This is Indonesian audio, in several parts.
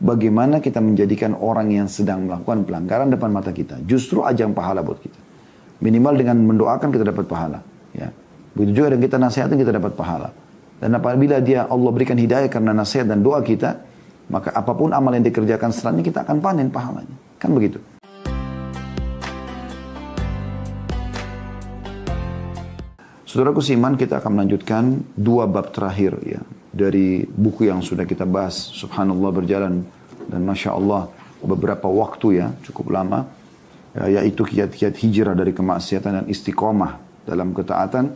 bagaimana kita menjadikan orang yang sedang melakukan pelanggaran depan mata kita. Justru ajang pahala buat kita. Minimal dengan mendoakan kita dapat pahala. Ya. Begitu juga dengan kita nasihatin kita dapat pahala. Dan apabila dia Allah berikan hidayah karena nasihat dan doa kita, maka apa pun amal yang dikerjakan setelahnya kita akan panen pahalanya. Kan begitu. Saudaraku Siman, kita akan melanjutkan dua bab terakhir ya dari buku yang sudah kita bahas. Subhanallah berjalan dan masya Allah beberapa waktu ya cukup lama ya, yaitu kiat-kiat hijrah dari kemaksiatan dan istiqomah dalam ketaatan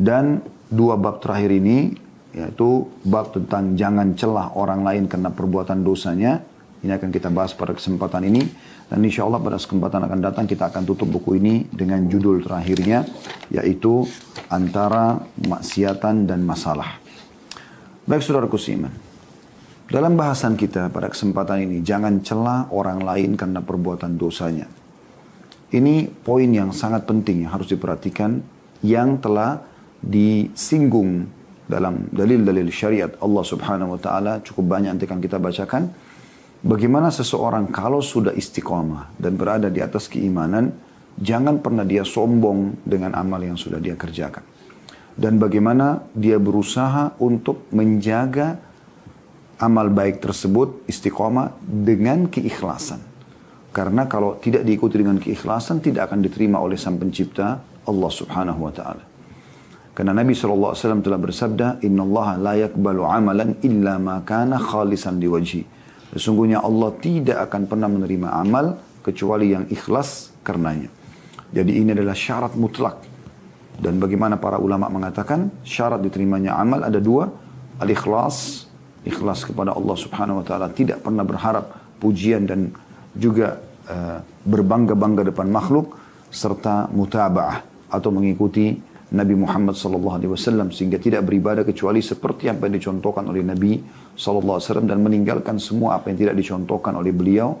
dan dua bab terakhir ini yaitu bab tentang jangan celah orang lain karena perbuatan dosanya ini akan kita bahas pada kesempatan ini dan insya Allah pada kesempatan akan datang kita akan tutup buku ini dengan judul terakhirnya yaitu antara maksiatan dan masalah. Baik saudara kusiman. Dalam bahasan kita pada kesempatan ini jangan celah orang lain karena perbuatan dosanya. Ini poin yang sangat penting yang harus diperhatikan yang telah disinggung dalam dalil-dalil syariat Allah Subhanahu wa taala cukup banyak nanti akan kita bacakan Bagaimana seseorang kalau sudah istiqomah dan berada di atas keimanan, jangan pernah dia sombong dengan amal yang sudah dia kerjakan. Dan bagaimana dia berusaha untuk menjaga amal baik tersebut istiqomah dengan keikhlasan. Karena kalau tidak diikuti dengan keikhlasan tidak akan diterima oleh sang pencipta Allah subhanahu wa ta'ala. Karena Nabi SAW telah bersabda, Inna Allah la yakbalu amalan illa ma kana khalisan diwajhi. Sesungguhnya Allah tidak akan pernah menerima amal kecuali yang ikhlas karenanya. Jadi ini adalah syarat mutlak. Dan bagaimana para ulama mengatakan syarat diterimanya amal ada dua. Al-ikhlas, ikhlas kepada Allah subhanahu wa ta'ala. Tidak pernah berharap pujian dan juga uh, berbangga-bangga depan makhluk. Serta mutaba'ah atau mengikuti Nabi Muhammad SAW sehingga tidak beribadah kecuali seperti apa yang dicontohkan oleh Nabi SAW dan meninggalkan semua apa yang tidak dicontohkan oleh beliau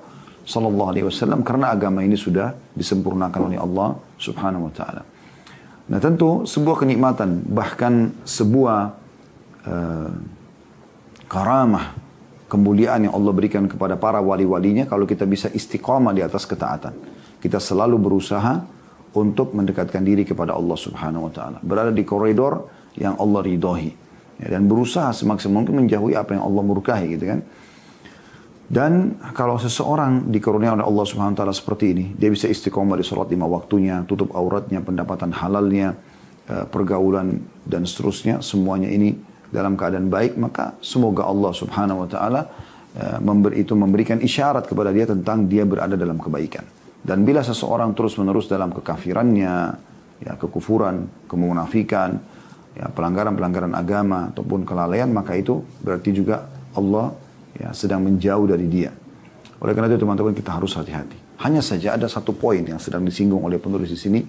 SAW karena agama ini sudah disempurnakan oleh Allah Subhanahu Wa Taala. Nah tentu sebuah kenikmatan bahkan sebuah uh, karamah kemuliaan yang Allah berikan kepada para wali-walinya kalau kita bisa istiqamah di atas ketaatan. Kita selalu berusaha untuk mendekatkan diri kepada Allah Subhanahu wa taala. Berada di koridor yang Allah ridhoi. Ya, dan berusaha semaksimal mungkin menjauhi apa yang Allah murkahi gitu kan. Dan kalau seseorang dikurniai oleh Allah Subhanahu wa taala seperti ini, dia bisa istiqomah di sholat lima waktunya, tutup auratnya, pendapatan halalnya, eh, pergaulan dan seterusnya, semuanya ini dalam keadaan baik, maka semoga Allah Subhanahu wa taala eh, memberi itu memberikan isyarat kepada dia tentang dia berada dalam kebaikan. Dan bila seseorang terus-menerus dalam kekafirannya, ya kekufuran, kemunafikan, ya pelanggaran-pelanggaran agama ataupun kelalaian, maka itu berarti juga Allah ya sedang menjauh dari dia. Oleh karena itu teman-teman kita harus hati-hati. Hanya saja ada satu poin yang sedang disinggung oleh penulis di sini,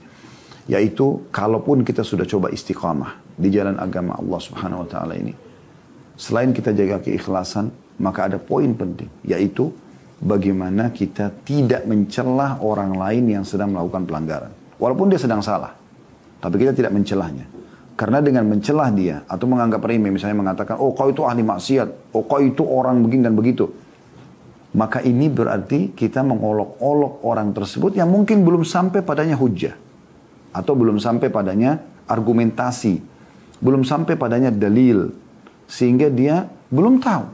yaitu kalaupun kita sudah coba istiqamah di jalan agama Allah Subhanahu wa taala ini, selain kita jaga keikhlasan, maka ada poin penting, yaitu bagaimana kita tidak mencelah orang lain yang sedang melakukan pelanggaran. Walaupun dia sedang salah. Tapi kita tidak mencelahnya. Karena dengan mencelah dia atau menganggap remeh misalnya mengatakan, oh kau itu ahli maksiat, oh kau itu orang begini dan begitu. Maka ini berarti kita mengolok-olok orang tersebut yang mungkin belum sampai padanya hujah. Atau belum sampai padanya argumentasi. Belum sampai padanya dalil. Sehingga dia belum tahu.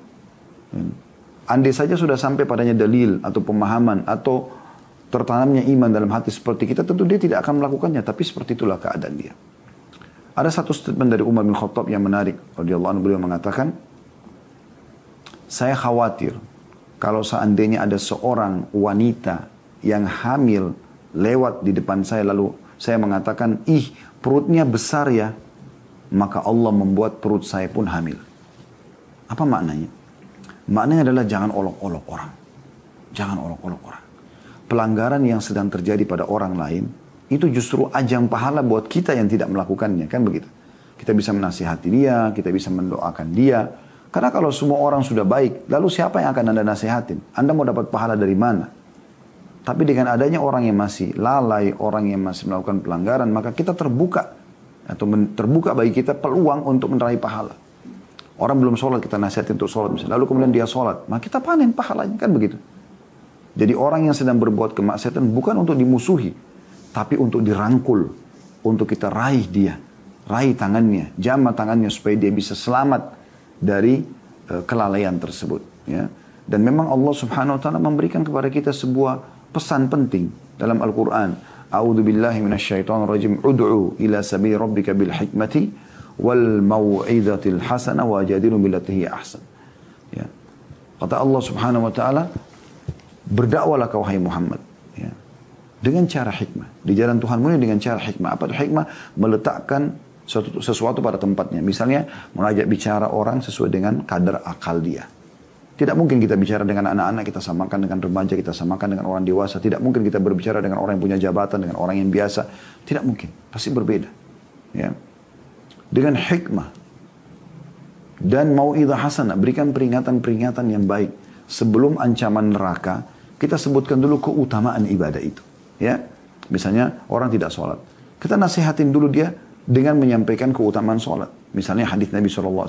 Andai saja sudah sampai padanya dalil atau pemahaman atau tertanamnya iman dalam hati seperti kita, tentu dia tidak akan melakukannya. Tapi seperti itulah keadaan dia. Ada satu statement dari Umar bin Khattab yang menarik. Radiyallahu anhu beliau mengatakan, saya khawatir kalau seandainya ada seorang wanita yang hamil lewat di depan saya lalu saya mengatakan, ih perutnya besar ya, maka Allah membuat perut saya pun hamil. Apa maknanya? Maknanya adalah jangan olok-olok orang. Jangan olok-olok orang. Pelanggaran yang sedang terjadi pada orang lain, itu justru ajang pahala buat kita yang tidak melakukannya. Kan begitu. Kita bisa menasihati dia, kita bisa mendoakan dia. Karena kalau semua orang sudah baik, lalu siapa yang akan Anda nasihatin? Anda mau dapat pahala dari mana? Tapi dengan adanya orang yang masih lalai, orang yang masih melakukan pelanggaran, maka kita terbuka atau terbuka bagi kita peluang untuk meraih pahala. Orang belum sholat kita nasihatin untuk sholat misalnya. Lalu kemudian dia sholat. Maka kita panen pahalanya kan begitu. Jadi orang yang sedang berbuat kemaksiatan bukan untuk dimusuhi. Tapi untuk dirangkul. Untuk kita raih dia. Raih tangannya. Jamah tangannya supaya dia bisa selamat dari uh, kelalaian tersebut. Ya. Dan memang Allah subhanahu wa ta'ala memberikan kepada kita sebuah pesan penting dalam Al-Quran. A'udhu billahi minasyaitan rajim. Ud'u ila sabi rabbika bil hikmati wal mau'izatil hasana wa jadilu billatihi ahsan. Ya. Kata Allah Subhanahu wa taala, berdakwalah kau hai Muhammad. Dengan cara hikmah. Di jalan Tuhanmu ini dengan cara hikmah. Apa itu hikmah? Meletakkan sesuatu, sesuatu pada tempatnya. Misalnya mengajak bicara orang sesuai dengan kadar akal dia. Tidak mungkin kita bicara dengan anak-anak, kita samakan dengan remaja, kita samakan dengan orang dewasa. Tidak mungkin kita berbicara dengan orang yang punya jabatan, dengan orang yang biasa. Tidak mungkin. Pasti berbeda. Ya dengan hikmah dan mau hasanah berikan peringatan-peringatan yang baik sebelum ancaman neraka kita sebutkan dulu keutamaan ibadah itu ya misalnya orang tidak sholat kita nasihatin dulu dia dengan menyampaikan keutamaan sholat misalnya hadis Nabi SAW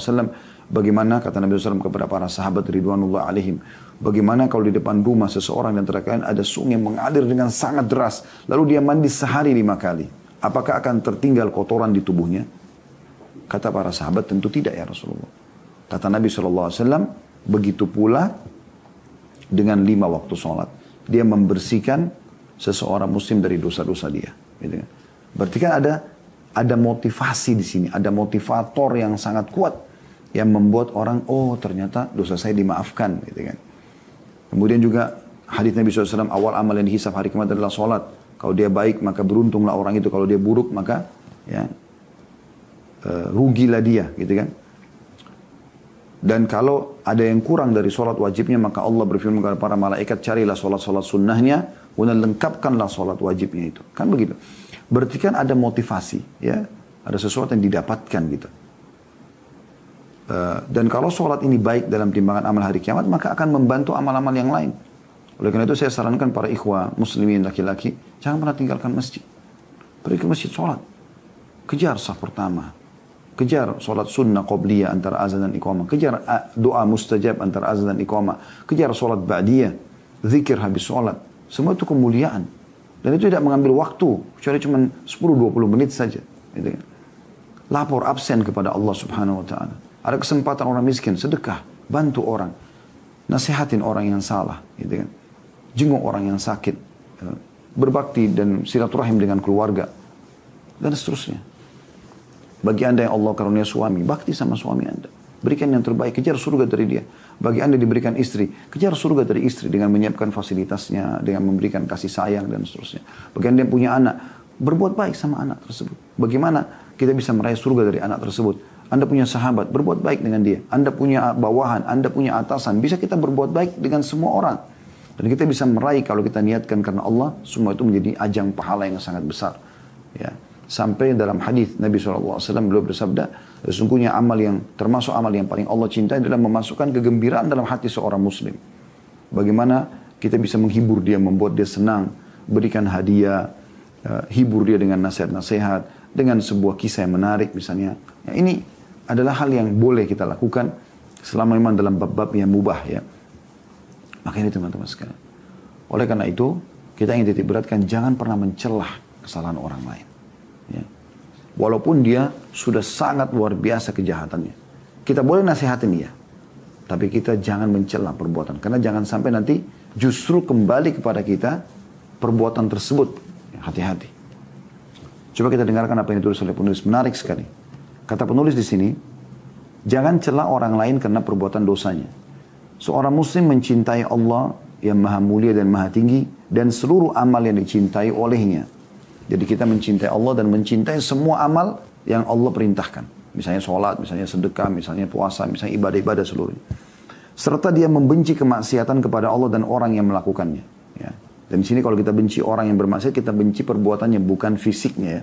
bagaimana kata Nabi SAW kepada para sahabat Ridwanullah alaihim bagaimana kalau di depan rumah seseorang dan terkait ada sungai mengalir dengan sangat deras lalu dia mandi sehari lima kali apakah akan tertinggal kotoran di tubuhnya Kata para sahabat tentu tidak ya Rasulullah. Kata Nabi SAW, begitu pula dengan lima waktu sholat. Dia membersihkan seseorang muslim dari dosa-dosa dia. Gitu kan. Berarti kan ada ada motivasi di sini, ada motivator yang sangat kuat yang membuat orang oh ternyata dosa saya dimaafkan, gitu kan. Kemudian juga hadis Nabi SAW awal amal yang dihisap hari kiamat adalah sholat. Kalau dia baik maka beruntunglah orang itu. Kalau dia buruk maka ya uh, rugilah dia gitu kan. Dan kalau ada yang kurang dari sholat wajibnya, maka Allah berfirman kepada para malaikat, carilah sholat-sholat sunnahnya, kemudian lengkapkanlah sholat wajibnya itu. Kan begitu. Berarti kan ada motivasi, ya. Ada sesuatu yang didapatkan gitu. Uh, dan kalau sholat ini baik dalam timbangan amal hari kiamat, maka akan membantu amal-amal yang lain. Oleh karena itu saya sarankan para ikhwah muslimin laki-laki, jangan pernah tinggalkan masjid. Pergi ke masjid sholat. Kejar sah pertama, Kejar solat sunnah qobliyah antara azan dan iqamah. Kejar doa mustajab antara azan dan iqamah. Kejar solat ba'diyah. Zikir habis solat. Semua itu kemuliaan. Dan itu tidak mengambil waktu. Kecuali cuma 10-20 menit saja. Gitu kan. Lapor absen kepada Allah subhanahu wa ta'ala. Ada kesempatan orang miskin, sedekah. Bantu orang. Nasihatin orang yang salah. Gitu kan. Jenguk orang yang sakit. Berbakti dan silaturahim dengan keluarga. Dan seterusnya. Bagi anda yang Allah karunia suami, bakti sama suami anda. Berikan yang terbaik, kejar surga dari dia. Bagi anda diberikan istri, kejar surga dari istri dengan menyiapkan fasilitasnya, dengan memberikan kasih sayang dan seterusnya. Bagi anda yang punya anak, berbuat baik sama anak tersebut. Bagaimana kita bisa meraih surga dari anak tersebut? Anda punya sahabat, berbuat baik dengan dia. Anda punya bawahan, Anda punya atasan. Bisa kita berbuat baik dengan semua orang. Dan kita bisa meraih kalau kita niatkan karena Allah, semua itu menjadi ajang pahala yang sangat besar. Ya. Sampai dalam hadis Nabi SAW beliau bersabda, sesungguhnya amal yang termasuk amal yang paling Allah cintai adalah memasukkan kegembiraan dalam hati seorang muslim. Bagaimana kita bisa menghibur dia, membuat dia senang, berikan hadiah, uh, hibur dia dengan nasihat-nasihat, dengan sebuah kisah yang menarik misalnya. Ya, ini adalah hal yang boleh kita lakukan selama memang dalam bab-bab yang mubah ya. Maka ini teman-teman sekalian. Oleh karena itu, kita ingin titik beratkan jangan pernah mencelah kesalahan orang lain. Ya. Walaupun dia sudah sangat luar biasa kejahatannya. Kita boleh nasihatin dia. Tapi kita jangan mencela perbuatan. Karena jangan sampai nanti justru kembali kepada kita perbuatan tersebut. Hati-hati. Coba kita dengarkan apa yang ditulis oleh penulis. Menarik sekali. Kata penulis di sini, jangan celah orang lain karena perbuatan dosanya. Seorang muslim mencintai Allah yang maha mulia dan maha tinggi dan seluruh amal yang dicintai olehnya. Jadi kita mencintai Allah dan mencintai semua amal yang Allah perintahkan. Misalnya sholat, misalnya sedekah, misalnya puasa, misalnya ibadah-ibadah seluruhnya. Serta dia membenci kemaksiatan kepada Allah dan orang yang melakukannya. Ya. Dan di sini kalau kita benci orang yang bermaksiat, kita benci perbuatannya, bukan fisiknya ya.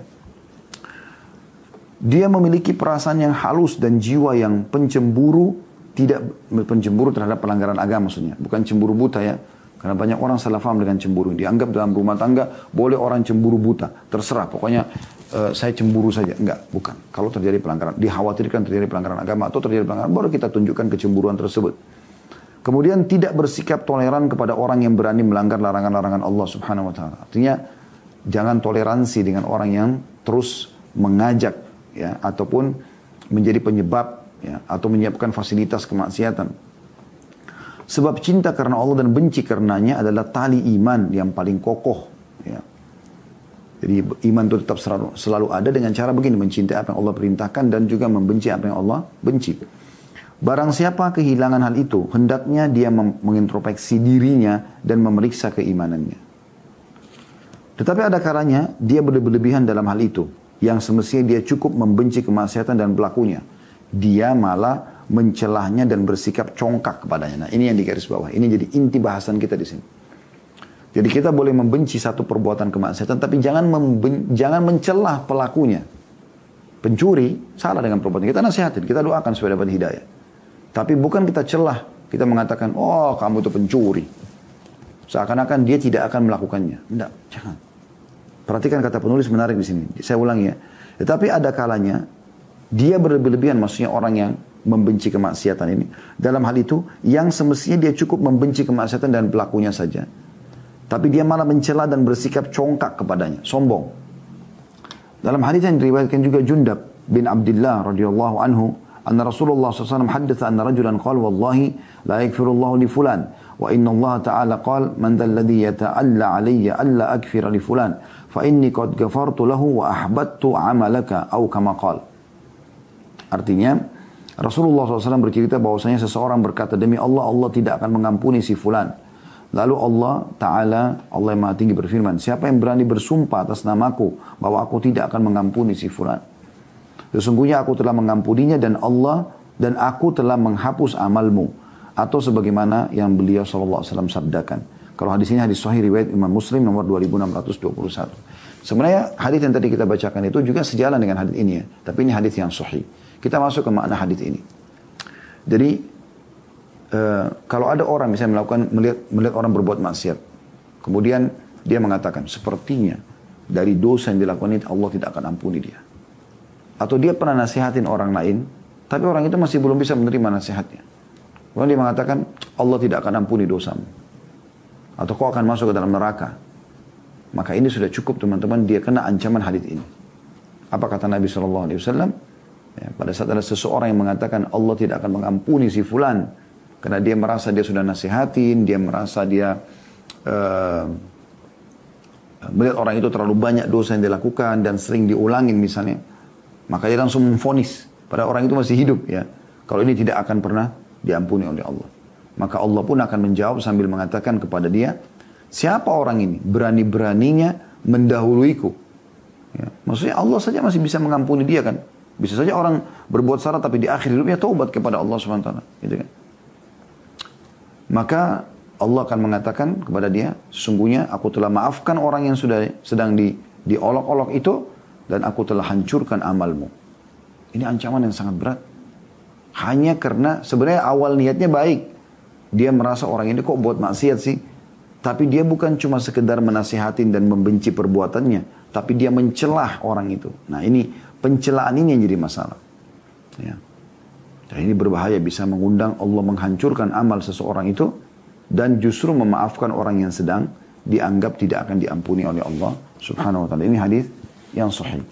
Dia memiliki perasaan yang halus dan jiwa yang pencemburu, tidak pencemburu terhadap pelanggaran agama maksudnya. Bukan cemburu buta ya, karena banyak orang salah paham dengan cemburu. Dianggap dalam rumah tangga boleh orang cemburu buta. Terserah. Pokoknya uh, saya cemburu saja. Enggak, bukan. Kalau terjadi pelanggaran, dikhawatirkan terjadi pelanggaran agama atau terjadi pelanggaran, baru kita tunjukkan kecemburuan tersebut. Kemudian tidak bersikap toleran kepada orang yang berani melanggar larangan-larangan Allah Subhanahu wa taala. Artinya jangan toleransi dengan orang yang terus mengajak ya ataupun menjadi penyebab ya atau menyiapkan fasilitas kemaksiatan. Sebab cinta karena Allah dan benci karenanya adalah tali iman yang paling kokoh ya. Jadi iman itu tetap selalu, selalu ada dengan cara begini mencintai apa yang Allah perintahkan dan juga membenci apa yang Allah benci. Barang siapa kehilangan hal itu, hendaknya dia mengintrospeksi dirinya dan memeriksa keimanannya. Tetapi ada kalanya dia berlebihan dalam hal itu, yang semestinya dia cukup membenci kemaksiatan dan pelakunya. Dia malah mencelahnya dan bersikap congkak kepadanya. Nah ini yang digaris bawah. Ini jadi inti bahasan kita di sini. Jadi kita boleh membenci satu perbuatan kemaksiatan, tapi jangan jangan mencelah pelakunya. Pencuri salah dengan perbuatan kita nasihatin, kita doakan supaya dapat hidayah. Tapi bukan kita celah, kita mengatakan, oh kamu itu pencuri. Seakan-akan dia tidak akan melakukannya. Tidak, jangan. Perhatikan kata penulis menarik di sini. Saya ulangi ya. Tetapi ada kalanya dia berlebihan maksudnya orang yang membenci kemaksiatan ini. Dalam hal itu, yang semestinya dia cukup membenci kemaksiatan dan pelakunya saja. Tapi dia malah mencela dan bersikap congkak kepadanya, sombong. Dalam hadis yang diriwayatkan juga Jundab bin Abdullah radhiyallahu anhu, anna Rasulullah SAW haditha anna rajulan qala wallahi la yakfirullahu li fulan wa inna Allah ta'ala qala man dhal ladhi yata'alla alayya alla akfira li fulan fa inni qad ghafartu lahu wa ahbattu amalaka au kama. Artinya, Rasulullah SAW bercerita bahwasanya seseorang berkata demi Allah Allah tidak akan mengampuni si fulan. Lalu Allah Ta'ala, Allah yang maha tinggi berfirman, siapa yang berani bersumpah atas namaku bahwa aku tidak akan mengampuni si fulan. Sesungguhnya aku telah mengampuninya dan Allah dan aku telah menghapus amalmu. Atau sebagaimana yang beliau SAW sabdakan. Kalau hadis ini hadis sahih riwayat Imam Muslim nomor 2621. Sebenarnya hadis yang tadi kita bacakan itu juga sejalan dengan hadis ini ya. Tapi ini hadis yang sahih. Kita masuk ke makna hadis ini. Jadi uh, kalau ada orang misalnya melakukan melihat melihat orang berbuat maksiat, kemudian dia mengatakan sepertinya dari dosa yang dilakukan itu Allah tidak akan ampuni dia atau dia pernah nasihatin orang lain, tapi orang itu masih belum bisa menerima nasihatnya. Kemudian dia mengatakan, Allah tidak akan ampuni dosamu. Atau kau akan masuk ke dalam neraka. Maka ini sudah cukup teman-teman, dia kena ancaman hadis ini. Apa kata Nabi SAW? Ya, pada saat ada seseorang yang mengatakan Allah tidak akan mengampuni si fulan. Karena dia merasa dia sudah nasihatin, dia merasa dia uh, melihat orang itu terlalu banyak dosa yang dilakukan dan sering diulangin misalnya. Maka dia langsung memfonis pada orang itu masih hidup ya. Kalau ini tidak akan pernah diampuni oleh Allah. Maka Allah pun akan menjawab sambil mengatakan kepada dia, siapa orang ini berani-beraninya mendahuluiku? Ya. Maksudnya Allah saja masih bisa mengampuni dia kan. Bisa saja orang berbuat salah tapi di akhir hidupnya taubat kepada Allah SWT. Gitu kan. Maka Allah akan mengatakan kepada dia, sesungguhnya aku telah maafkan orang yang sudah sedang di, diolok-olok itu dan aku telah hancurkan amalmu. Ini ancaman yang sangat berat. Hanya karena sebenarnya awal niatnya baik. Dia merasa orang ini kok buat maksiat sih. Tapi dia bukan cuma sekedar menasihatin dan membenci perbuatannya. Tapi dia mencelah orang itu. Nah ini pencelaan ini yang jadi masalah. Ya. Dan ini berbahaya bisa mengundang Allah menghancurkan amal seseorang itu. Dan justru memaafkan orang yang sedang dianggap tidak akan diampuni oleh Allah subhanahu wa ta'ala. Ini hadis yang sahih.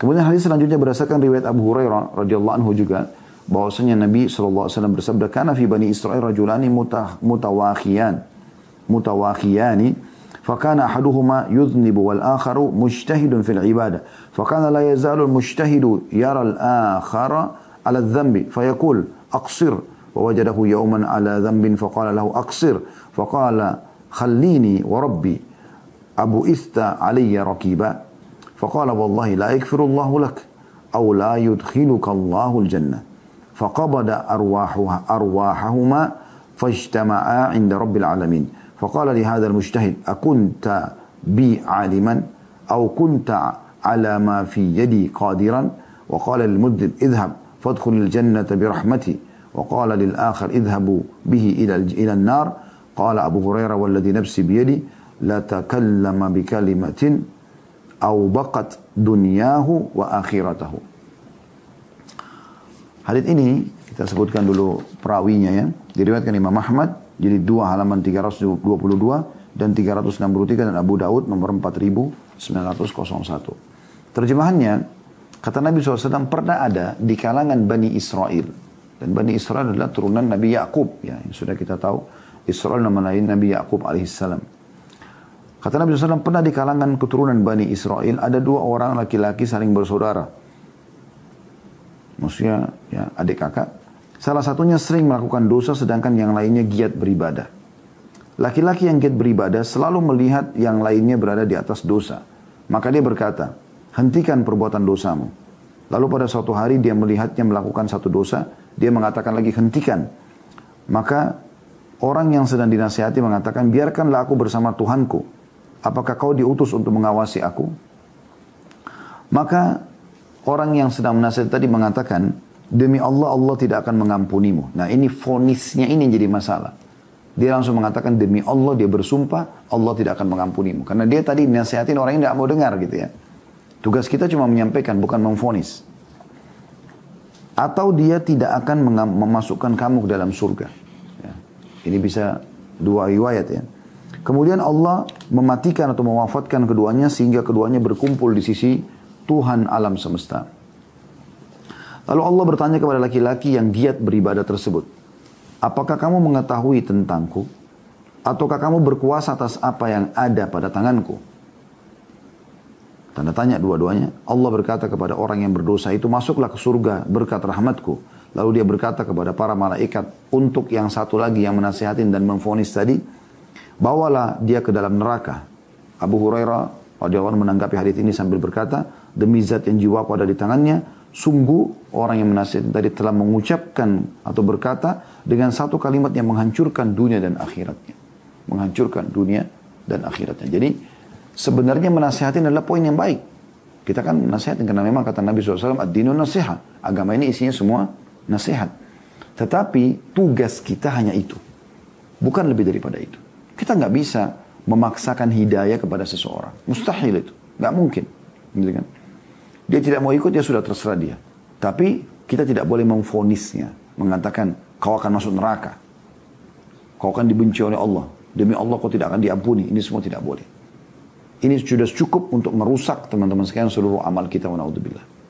Kemudian hadis selanjutnya berdasarkan riwayat Abu Hurairah radhiyallahu anhu juga bahwasanya Nabi SAW bersabda kana fi bani Israel rajulani mutawakhiyan mutawakhiyani فكان أحدهما يذنب والآخر مجتهد في العبادة. فكان لا يزال المجتهد يرى الآخر على الذنب فيقول أقصر. ووجده يوما على ذنب فقال له أقصر. فقال خليني وربي أبو إثت علي ركيبا؟ فقال والله لا يكفر الله لك أو لا يدخلك الله الجنة. فقبض أرواحها أرواحهما فاجتمعا عند رب العالمين. فقال لهذا المجتهد أكنت بي عالما أو كنت على ما في يدي قادرا وقال للمذنب اذهب فادخل الجنة برحمتي وقال للآخر اذهبوا به إلى إلى النار قال أبو هريرة والذي نفسي بيدي لتكلم بكلمة baqat dunyahu wa akhiratahu. Hadis ini kita sebutkan dulu perawinya ya. Diriwayatkan Imam Ahmad jadi dua halaman 322 dan 363 dan Abu Daud nomor 4901. Terjemahannya, kata Nabi SAW pernah ada di kalangan Bani Israel. Dan Bani Israel adalah turunan Nabi Yakub ya, yang sudah kita tahu. Israel nama lain Nabi Yakub alaihissalam. Kata Nabi SAW pernah di kalangan keturunan Bani Israel ada dua orang laki-laki saling bersaudara. Maksudnya ya, adik kakak. Salah satunya sering melakukan dosa sedangkan yang lainnya giat beribadah. Laki-laki yang giat beribadah selalu melihat yang lainnya berada di atas dosa. Maka dia berkata, hentikan perbuatan dosamu. Lalu pada suatu hari dia melihatnya melakukan satu dosa, dia mengatakan lagi hentikan. Maka orang yang sedang dinasihati mengatakan, biarkanlah aku bersama Tuhanku. Apakah kau diutus untuk mengawasi aku? Maka orang yang sedang menasihati tadi mengatakan, demi Allah Allah tidak akan mengampunimu. Nah ini fonisnya ini jadi masalah. Dia langsung mengatakan demi Allah dia bersumpah Allah tidak akan mengampunimu. Karena dia tadi nasihatin orang yang tidak mau dengar gitu ya. Tugas kita cuma menyampaikan bukan memfonis. Atau dia tidak akan memasukkan kamu ke dalam surga. Ya. Ini bisa dua riwayat ya. Kemudian Allah mematikan atau mewafatkan keduanya sehingga keduanya berkumpul di sisi Tuhan alam semesta. Lalu Allah bertanya kepada laki-laki yang giat beribadah tersebut. Apakah kamu mengetahui tentangku? Ataukah kamu berkuasa atas apa yang ada pada tanganku? Tanda tanya dua-duanya. Allah berkata kepada orang yang berdosa itu, masuklah ke surga berkat rahmatku. Lalu dia berkata kepada para malaikat, untuk yang satu lagi yang menasihatin dan memfonis tadi, bawalah dia ke dalam neraka. Abu Hurairah radhiyallahu menanggapi hadis ini sambil berkata, demi zat yang jiwaku ada di tangannya, sungguh orang yang menasihat tadi telah mengucapkan atau berkata dengan satu kalimat yang menghancurkan dunia dan akhiratnya. Menghancurkan dunia dan akhiratnya. Jadi sebenarnya menasihatin adalah poin yang baik. Kita kan nasihatin karena memang kata Nabi SAW, ad-dinu nasihat. Agama ini isinya semua nasihat. Tetapi tugas kita hanya itu. Bukan lebih daripada itu. Kita nggak bisa memaksakan hidayah kepada seseorang. Mustahil itu. Nggak mungkin. Gitu kan? Dia tidak mau ikut, ya sudah terserah dia. Tapi kita tidak boleh memfonisnya. Mengatakan, kau akan masuk neraka. Kau akan dibenci oleh Allah. Demi Allah kau tidak akan diampuni. Ini semua tidak boleh. Ini sudah cukup untuk merusak teman-teman sekalian seluruh amal kita. Wa'udzubillah.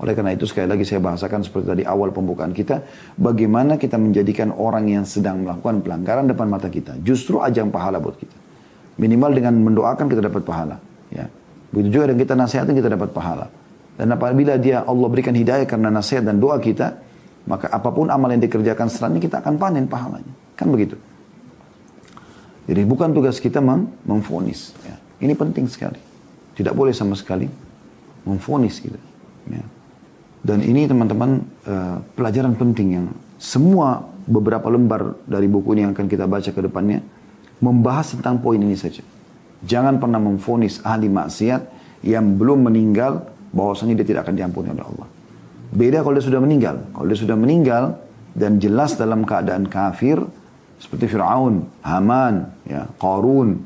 Oleh karena itu sekali lagi saya bahasakan seperti tadi awal pembukaan kita. Bagaimana kita menjadikan orang yang sedang melakukan pelanggaran depan mata kita. Justru ajang pahala buat kita. Minimal dengan mendoakan kita dapat pahala. Ya. Begitu juga dengan kita nasihatin kita dapat pahala. Dan apabila dia Allah berikan hidayah karena nasihat dan doa kita, maka apa pun amal yang dikerjakan setelahnya kita akan panen pahalanya. Kan begitu. Jadi bukan tugas kita mem memfonis. Ya. Ini penting sekali. Tidak boleh sama sekali memfonis gitu. Ya. Dan ini teman-teman uh, pelajaran penting yang semua beberapa lembar dari buku ini yang akan kita baca ke depannya membahas tentang poin ini saja. Jangan pernah memfonis ahli maksiat yang belum meninggal bahwasanya dia tidak akan diampuni oleh Allah. Beda kalau dia sudah meninggal. Kalau dia sudah meninggal dan jelas dalam keadaan kafir seperti Fir'aun, Haman, ya, Qarun,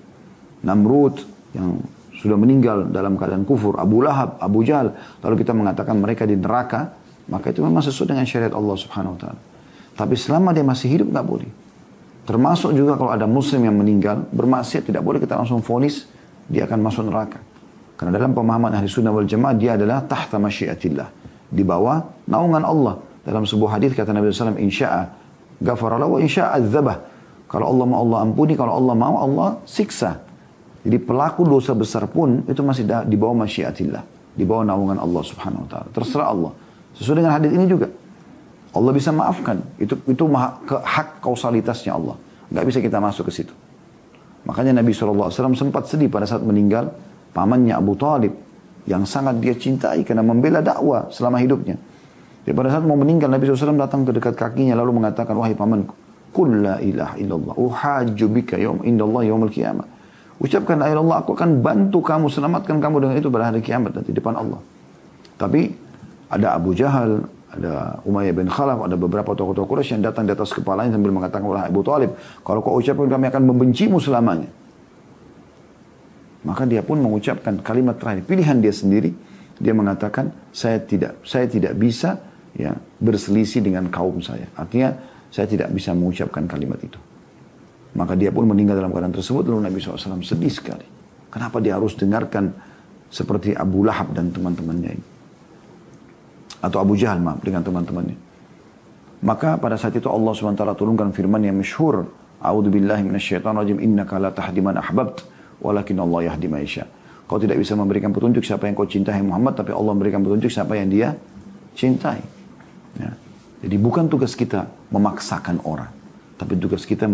Namrud yang sudah meninggal dalam keadaan kufur, Abu Lahab, Abu Jahal, lalu kita mengatakan mereka di neraka, maka itu memang sesuai dengan syariat Allah Subhanahu wa taala. Tapi selama dia masih hidup nggak boleh. Termasuk juga kalau ada muslim yang meninggal bermaksiat tidak boleh kita langsung vonis dia akan masuk neraka. Karena dalam pemahaman ahli sunnah wal jamaah dia adalah tahta masyiatillah. Di bawah naungan Allah. Dalam sebuah hadis kata Nabi SAW, insya'a ghafarallah wa insya'a adzabah. Kalau Allah mau Allah ampuni, kalau Allah mau Allah siksa. Jadi pelaku dosa besar pun itu masih di bawah masyiatillah. Di bawah naungan Allah subhanahu wa ta'ala. Terserah Allah. Sesuai dengan hadis ini juga. Allah bisa maafkan. Itu itu hak kausalitasnya Allah. Nggak bisa kita masuk ke situ. Makanya Nabi SAW sempat sedih pada saat meninggal pamannya Abu Talib yang sangat dia cintai karena membela dakwah selama hidupnya. Jadi pada saat mau meninggal Nabi SAW datang ke dekat kakinya lalu mengatakan wahai pamanku Qul la ilaha illallah uhajju bika yawm indallah yawmul qiyamah. Ucapkan la Allah aku akan bantu kamu selamatkan kamu dengan itu pada hari kiamat nanti di depan Allah. Tapi ada Abu Jahal, ada Umayyah bin Khalaf, ada beberapa tokoh-tokoh Quraisy yang datang di atas kepalanya sambil mengatakan wahai Abu Talib, kalau kau ucapkan kami akan membencimu selamanya. Maka dia pun mengucapkan kalimat terakhir, pilihan dia sendiri. Dia mengatakan, saya tidak saya tidak bisa ya berselisih dengan kaum saya. Artinya, saya tidak bisa mengucapkan kalimat itu. Maka dia pun meninggal dalam keadaan tersebut. Lalu Nabi SAW sedih sekali. Kenapa dia harus dengarkan seperti Abu Lahab dan teman-temannya ini? Atau Abu Jahal maaf dengan teman-temannya. Maka pada saat itu Allah SWT turunkan firman yang masyhur. A'udhu billahi rajim. Innaka la tahdi man ahbabt. Walakin Allah yahdi maisha. Kau tidak bisa memberikan petunjuk siapa yang kau cintai Muhammad. Tapi Allah memberikan petunjuk siapa yang dia cintai. Ya. Jadi bukan tugas kita memaksakan orang. Tapi tugas kita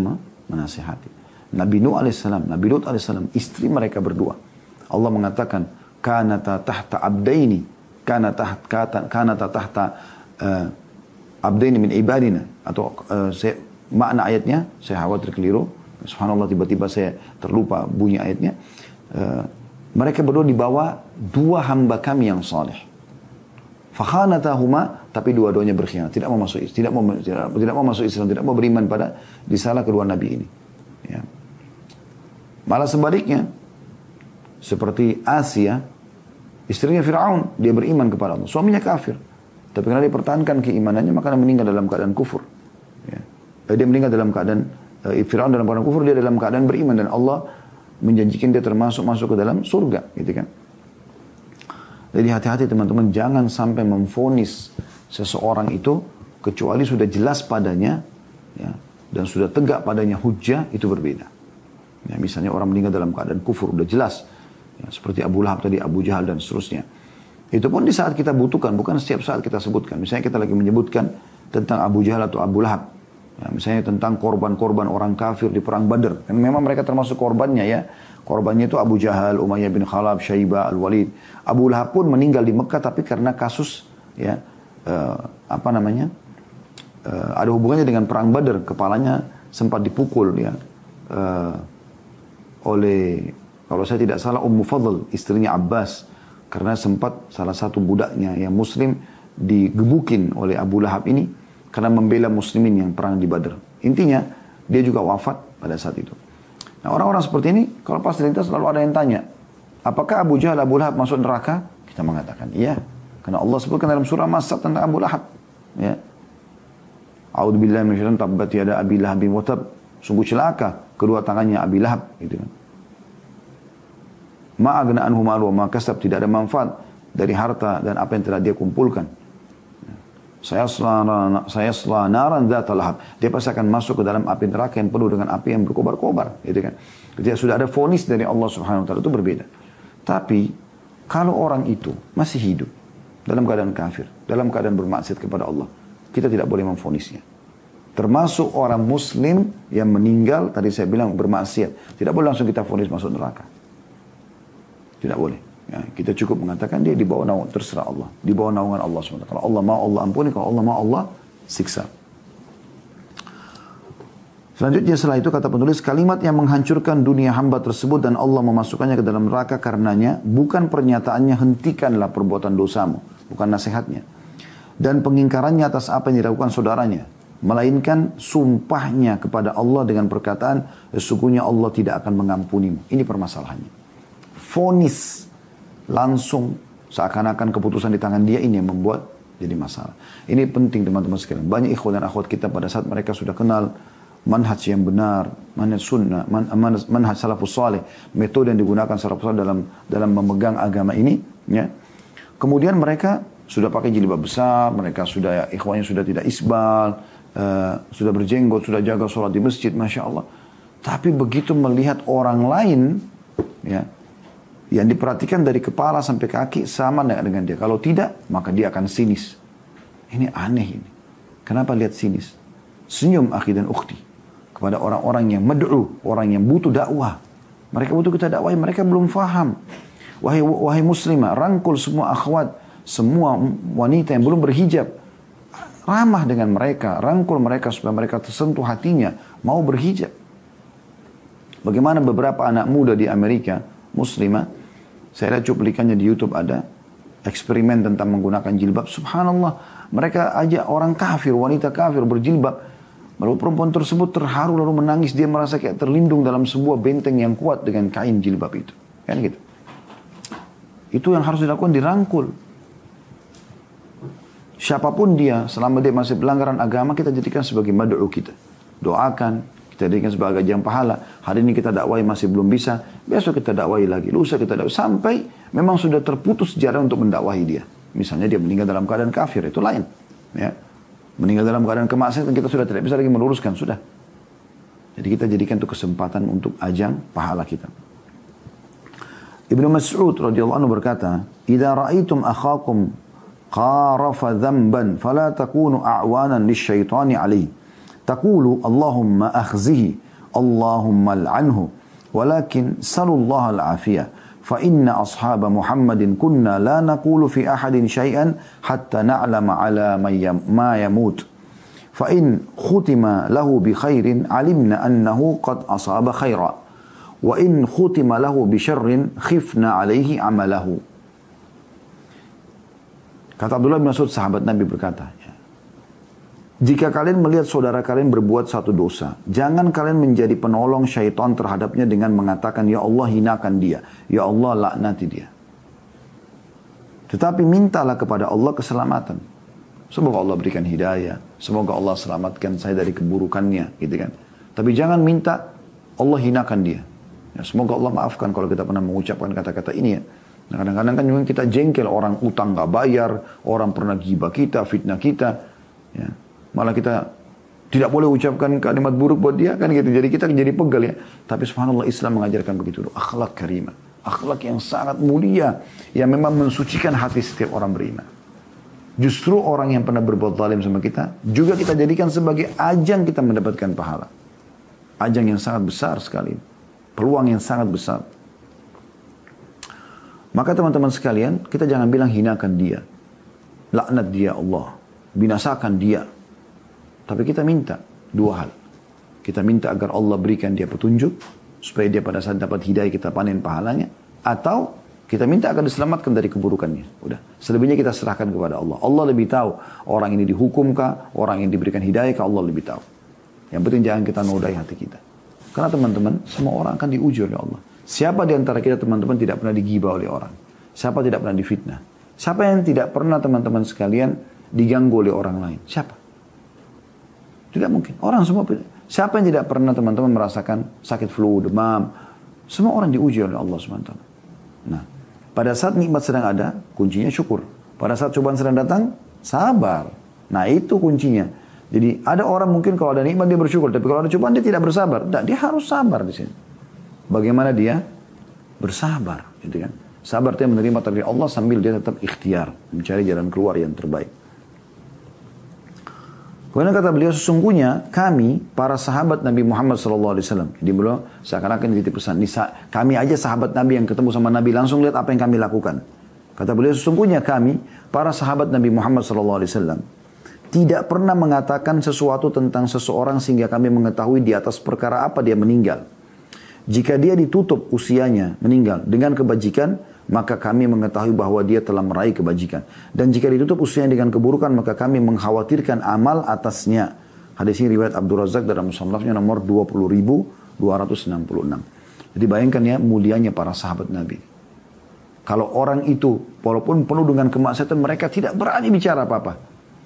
menasihati. Nabi Nuh alaihissalam, Nabi Lut alaihissalam, istri mereka berdua. Allah mengatakan, kanata tahta abdaini, kanata tahta, kanata tahta uh, abdaini min ibadina atau uh, saya, makna ayatnya saya khawatir keliru subhanallah tiba-tiba saya terlupa bunyi ayatnya uh, mereka berdua dibawa dua hamba kami yang saleh fakhanatahuma tapi dua-duanya berkhianat tidak mau masuk tidak mau tidak, tidak mau masuk Islam tidak mau beriman pada risalah kedua nabi ini ya. malah sebaliknya seperti Asia istrinya Firaun dia beriman kepada Allah suaminya kafir tapi karena dia pertahankan keimanannya, maka dia meninggal dalam keadaan kufur. Ya. Eh, dia meninggal dalam keadaan, Fir'aun dalam keadaan kufur, dia dalam keadaan beriman. Dan Allah menjanjikan dia termasuk masuk ke dalam surga. Gitu kan. Jadi hati-hati teman-teman, jangan sampai memfonis seseorang itu, kecuali sudah jelas padanya, ya, dan sudah tegak padanya hujah, itu berbeda. Ya, misalnya orang meninggal dalam keadaan kufur, udah jelas. Ya, seperti Abu Lahab tadi, Abu Jahal dan seterusnya. Itu pun di saat kita butuhkan, bukan setiap saat kita sebutkan. Misalnya kita lagi menyebutkan tentang Abu Jahal atau Abu Lahab. Ya, misalnya tentang korban-korban orang kafir di perang Badar. Kan memang mereka termasuk korbannya ya. Korbannya itu Abu Jahal, Umayyah bin Khalaf, Syaibah, Al-Walid. Abu Lahab pun meninggal di Mekah tapi karena kasus ya uh, apa namanya? Uh, ada hubungannya dengan perang Badar. Kepalanya sempat dipukul ya uh, oleh kalau saya tidak salah Ummu Fadl, istrinya Abbas karena sempat salah satu budaknya yang muslim digebukin oleh Abu Lahab ini karena membela muslimin yang perang di Badr. Intinya dia juga wafat pada saat itu. Nah orang-orang seperti ini kalau pas terlintas selalu ada yang tanya, apakah Abu Jahal Abu Lahab masuk neraka? Kita mengatakan iya. Karena Allah sebutkan dalam surah Masad tentang Abu Lahab. Ya. A'udzu billahi minasyaitonir tabbat yada Abi Lahab wa tab. Sungguh celaka kedua tangannya Abi Lahab gitu kan ma'agna anhu malu wa kasab tidak ada manfaat dari harta dan apa yang telah dia kumpulkan. Saya saya naran dzatal lahab. Dia pasti akan masuk ke dalam api neraka yang penuh dengan api yang berkobar-kobar, gitu kan. Ketika sudah ada fonis dari Allah Subhanahu wa taala itu berbeda. Tapi kalau orang itu masih hidup dalam keadaan kafir, dalam keadaan bermaksiat kepada Allah, kita tidak boleh memfonisnya. Termasuk orang muslim yang meninggal, tadi saya bilang bermaksiat. Tidak boleh langsung kita fonis masuk neraka. Tidak boleh. Ya, kita cukup mengatakan dia di bawah naungan terserah Allah, di bawah naungan Allah SWT. Kalau Allah mau Allah ampuni, kalau Allah mau Allah siksa. Selanjutnya setelah itu kata penulis kalimat yang menghancurkan dunia hamba tersebut dan Allah memasukkannya ke dalam neraka karenanya bukan pernyataannya hentikanlah perbuatan dosamu, bukan nasihatnya. Dan pengingkarannya atas apa yang dilakukan saudaranya, melainkan sumpahnya kepada Allah dengan perkataan sesungguhnya Allah tidak akan mengampunimu. Ini permasalahannya fonis langsung seakan-akan keputusan di tangan dia ini yang membuat jadi masalah. Ini penting teman-teman sekalian. Banyak ikhwan dan akhwat kita pada saat mereka sudah kenal manhaj yang benar, manhaj sunnah, man, manhaj salafus salih, metode yang digunakan salafus salih dalam dalam memegang agama ini, ya. Kemudian mereka sudah pakai jilbab besar, mereka sudah ikhwannya sudah tidak isbal, uh, sudah berjenggot, sudah jaga sholat di masjid, masya Allah. Tapi begitu melihat orang lain, ya, yang diperhatikan dari kepala sampai kaki sama dengan dia. Kalau tidak, maka dia akan sinis. Ini aneh ini. Kenapa lihat sinis? Senyum akhi dan ukhti. Kepada orang-orang yang med'u, orang yang butuh dakwah. Mereka butuh kita dakwah, mereka belum faham. Wahai, wahai muslimah, rangkul semua akhwat, semua wanita yang belum berhijab. Ramah dengan mereka, rangkul mereka supaya mereka tersentuh hatinya, mau berhijab. Bagaimana beberapa anak muda di Amerika, muslimah, saya lihat cuplikannya di YouTube ada eksperimen tentang menggunakan jilbab. Subhanallah, mereka ajak orang kafir, wanita kafir berjilbab. Lalu perempuan tersebut terharu lalu menangis. Dia merasa kayak terlindung dalam sebuah benteng yang kuat dengan kain jilbab itu. Kan gitu. Itu yang harus dilakukan dirangkul. Siapa pun dia, selama dia masih pelanggaran agama, kita jadikan sebagai mad'u kita. Doakan, Jadikan sebagai ajang pahala. Hari ini kita dakwai masih belum bisa. Besok kita dakwai lagi. Lusa kita dakwai. Sampai memang sudah terputus jarak untuk mendakwahi dia. Misalnya dia meninggal dalam keadaan kafir. Itu lain. Ya. Meninggal dalam keadaan kemaksiatan kita sudah tidak bisa lagi meluruskan. Sudah. Jadi kita jadikan itu kesempatan untuk ajang pahala kita. Ibnu Mas'ud radhiyallahu anhu berkata, "Idza ra'aitum akhakum qarafa dhanban fala takunu a'wanan lisyaitani alaihi." تقول اللهم أخزه اللهم العنه ولكن سلوا الله العافية. فإن أصحاب محمد كنا لا نقول في أحد شيئا حتى نعلم على ما يموت. فإن ختم له بخير علمنا أنه قد أصاب خيرا. وإن ختم له بشر خفنا عليه عمله. Kata Abdullah bin Mas'ud sahabat Nabi berkata, jika kalian melihat saudara kalian berbuat satu dosa, jangan kalian menjadi penolong syaitan terhadapnya dengan mengatakan, Ya Allah hinakan dia, Ya Allah laknati dia. Tetapi mintalah kepada Allah keselamatan. Semoga Allah berikan hidayah, semoga Allah selamatkan saya dari keburukannya, gitu kan. Tapi jangan minta Allah hinakan dia. Ya, semoga Allah maafkan kalau kita pernah mengucapkan kata-kata ini ya. Nah, kadang-kadang kan kita jengkel orang utang nggak bayar, orang pernah gibah kita, fitnah kita, ya. Malah kita tidak boleh ucapkan kalimat buruk buat dia kan gitu. Jadi kita jadi pegal ya. Tapi subhanallah Islam mengajarkan begitu. Akhlak karimah. Akhlak yang sangat mulia. Yang memang mensucikan hati setiap orang beriman. Justru orang yang pernah berbuat zalim sama kita. Juga kita jadikan sebagai ajang kita mendapatkan pahala. Ajang yang sangat besar sekali. Peluang yang sangat besar. Maka teman-teman sekalian, kita jangan bilang hinakan dia. Laknat dia Allah. Binasakan dia. Tapi kita minta dua hal. Kita minta agar Allah berikan dia petunjuk. Supaya dia pada saat dapat hidayah kita panen pahalanya. Atau kita minta agar diselamatkan dari keburukannya. Udah. Selebihnya kita serahkan kepada Allah. Allah lebih tahu orang ini dihukumkah, orang yang diberikan hidayah kah Allah lebih tahu. Yang penting jangan kita nodai hati kita. Karena teman-teman, semua orang akan diuji oleh Allah. Siapa di antara kita teman-teman tidak pernah digibah oleh orang? Siapa tidak pernah difitnah? Siapa yang tidak pernah teman-teman sekalian diganggu oleh orang lain? Siapa? Tidak mungkin. Orang semua Siapa yang tidak pernah teman-teman merasakan sakit flu, demam? Semua orang diuji oleh Allah SWT. Nah, pada saat nikmat sedang ada, kuncinya syukur. Pada saat cobaan sedang datang, sabar. Nah, itu kuncinya. Jadi ada orang mungkin kalau ada nikmat dia bersyukur, tapi kalau ada cobaan dia tidak bersabar. Tidak, dia harus sabar di sini. Bagaimana dia bersabar, gitu kan? Sabar dia menerima takdir Allah sambil dia tetap ikhtiar mencari jalan keluar yang terbaik. Kemudian kata beliau sesungguhnya kami para sahabat Nabi Muhammad SAW. Jadi beliau seakan-akan dititip pesan. Kami aja sahabat Nabi yang ketemu sama Nabi langsung lihat apa yang kami lakukan. Kata beliau sesungguhnya kami para sahabat Nabi Muhammad SAW tidak pernah mengatakan sesuatu tentang seseorang sehingga kami mengetahui di atas perkara apa dia meninggal. Jika dia ditutup usianya meninggal dengan kebajikan, maka kami mengetahui bahwa dia telah meraih kebajikan. Dan jika ditutup usianya dengan keburukan, maka kami mengkhawatirkan amal atasnya. Hadis ini riwayat Abdul Razak dalam musannafnya nomor 20.266. Jadi bayangkan ya mulianya para sahabat Nabi. Kalau orang itu walaupun penuh dengan kemaksiatan mereka tidak berani bicara apa-apa.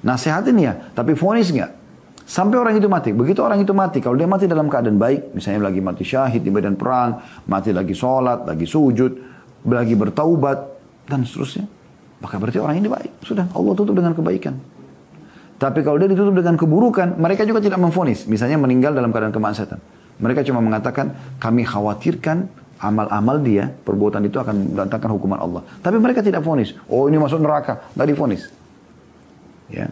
Nasihatin ya, tapi fonis nggak? Sampai orang itu mati. Begitu orang itu mati, kalau dia mati dalam keadaan baik, misalnya lagi mati syahid di medan perang, mati lagi sholat, lagi sujud, lagi bertaubat, dan seterusnya. Maka berarti orang ini baik. Sudah, Allah tutup dengan kebaikan. Tapi kalau dia ditutup dengan keburukan, mereka juga tidak memfonis. Misalnya meninggal dalam keadaan kemaksiatan. Mereka cuma mengatakan, kami khawatirkan amal-amal dia, perbuatan itu akan mendatangkan hukuman Allah. Tapi mereka tidak fonis. Oh ini masuk neraka, nggak difonis. Ya.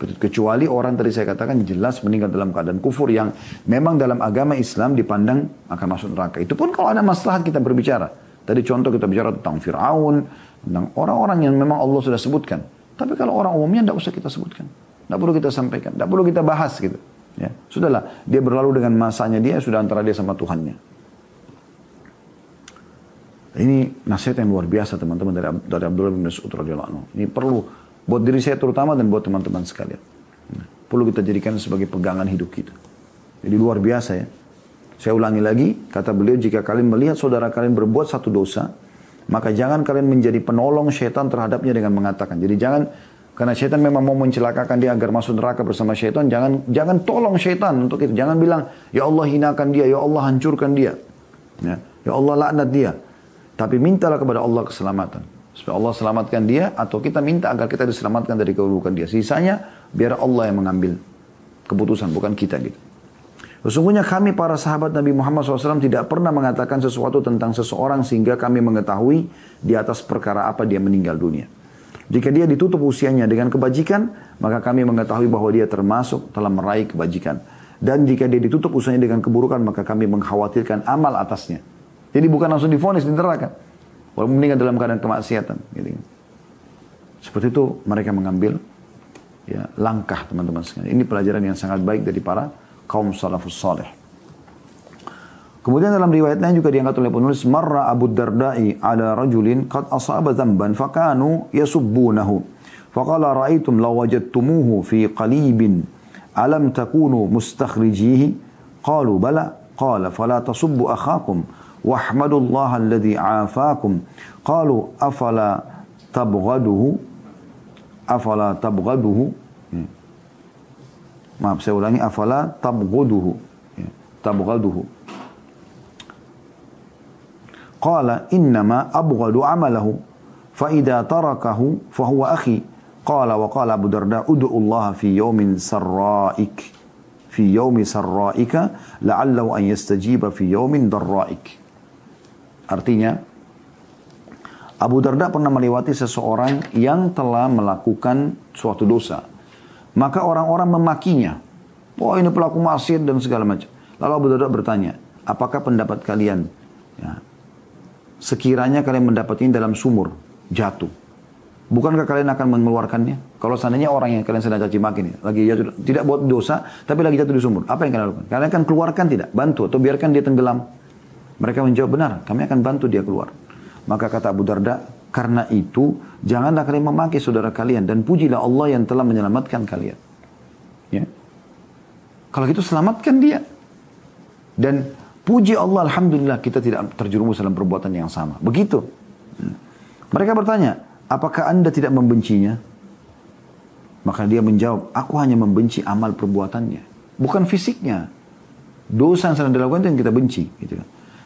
Kecuali orang tadi saya katakan jelas meninggal dalam keadaan kufur yang memang dalam agama Islam dipandang akan masuk neraka. Itu pun kalau ada masalah kita berbicara. Tadi contoh kita bicara tentang Fir'aun, tentang orang-orang yang memang Allah sudah sebutkan. Tapi kalau orang umumnya tidak usah kita sebutkan. Tidak perlu kita sampaikan, tidak perlu kita bahas gitu. Ya, sudahlah, dia berlalu dengan masanya dia, sudah antara dia sama Tuhannya. Ini nasihat yang luar biasa teman-teman dari, dari Abdullah bin Mas'ud radhiyallahu Ini perlu Buat diri saya terutama dan buat teman-teman sekalian. Nah, perlu kita jadikan sebagai pegangan hidup kita. Jadi luar biasa ya. Saya ulangi lagi, kata beliau, jika kalian melihat saudara kalian berbuat satu dosa, maka jangan kalian menjadi penolong syaitan terhadapnya dengan mengatakan. Jadi jangan, karena syaitan memang mau mencelakakan dia agar masuk neraka bersama syaitan, jangan jangan tolong syaitan untuk itu. Jangan bilang, ya Allah hinakan dia, ya Allah hancurkan dia. Ya, ya Allah laknat dia. Tapi mintalah kepada Allah keselamatan. Supaya Allah selamatkan dia, atau kita minta agar kita diselamatkan dari keburukan dia. Sisanya, biar Allah yang mengambil keputusan, bukan kita gitu. Sesungguhnya kami para sahabat Nabi Muhammad SAW tidak pernah mengatakan sesuatu tentang seseorang sehingga kami mengetahui di atas perkara apa dia meninggal dunia. Jika dia ditutup usianya dengan kebajikan, maka kami mengetahui bahwa dia termasuk telah meraih kebajikan. Dan jika dia ditutup usianya dengan keburukan, maka kami mengkhawatirkan amal atasnya. Jadi bukan langsung difonis di neraka. Walaupun meninggal dalam keadaan kemaksiatan. Gitu. Seperti itu mereka mengambil ya, langkah teman-teman sekalian. Ini pelajaran yang sangat baik dari para kaum salafus salih. Kemudian dalam riwayat lain juga diangkat oleh penulis marra Abu Darda'i ala rajulin qad asaba dhanban fakanu yasubbunahu. Faqala ra'aytum law wajadtumuhu fi qalibin alam takunu mustakhrijihi? Qalu bala. Qala fala tasubbu akhakum واحمدوا الله الذي عافاكم قالوا أفلا تبغضه أفلا تبغضه Maaf, saya ulangi. Afala tabghuduhu. Ya, tabghaduhu. Qala innama abghadu amalahu. Fa idza tarakahu fahuwa akhi. Qala wa qala Abu Darda ud'u Allah fi yawmin sarra'ik. Fi yawmi sarra'ika la'allahu an yastajiba fi yawmin darra'ik. Artinya, Abu Darda pernah melewati seseorang yang telah melakukan suatu dosa maka orang-orang memakinya. Oh ini pelaku maksiat dan segala macam. Lalu Abu Darda bertanya, apakah pendapat kalian? Ya, sekiranya kalian mendapatnya dalam sumur, jatuh. Bukankah kalian akan mengeluarkannya? Kalau seandainya orang yang kalian sedang caci maki lagi jatuh, tidak buat dosa, tapi lagi jatuh di sumur. Apa yang kalian lakukan? Kalian akan keluarkan tidak? Bantu atau biarkan dia tenggelam? Mereka menjawab benar, kami akan bantu dia keluar. Maka kata Abu Darda, karena itu, janganlah kalian memaki saudara kalian dan pujilah Allah yang telah menyelamatkan kalian. Ya. Kalau gitu selamatkan dia. Dan puji Allah Alhamdulillah kita tidak terjerumus dalam perbuatan yang sama. Begitu. Hmm. Mereka bertanya, apakah anda tidak membencinya? Maka dia menjawab, aku hanya membenci amal perbuatannya. Bukan fisiknya. Dosa yang sedang dilakukan yang kita benci. Gitu.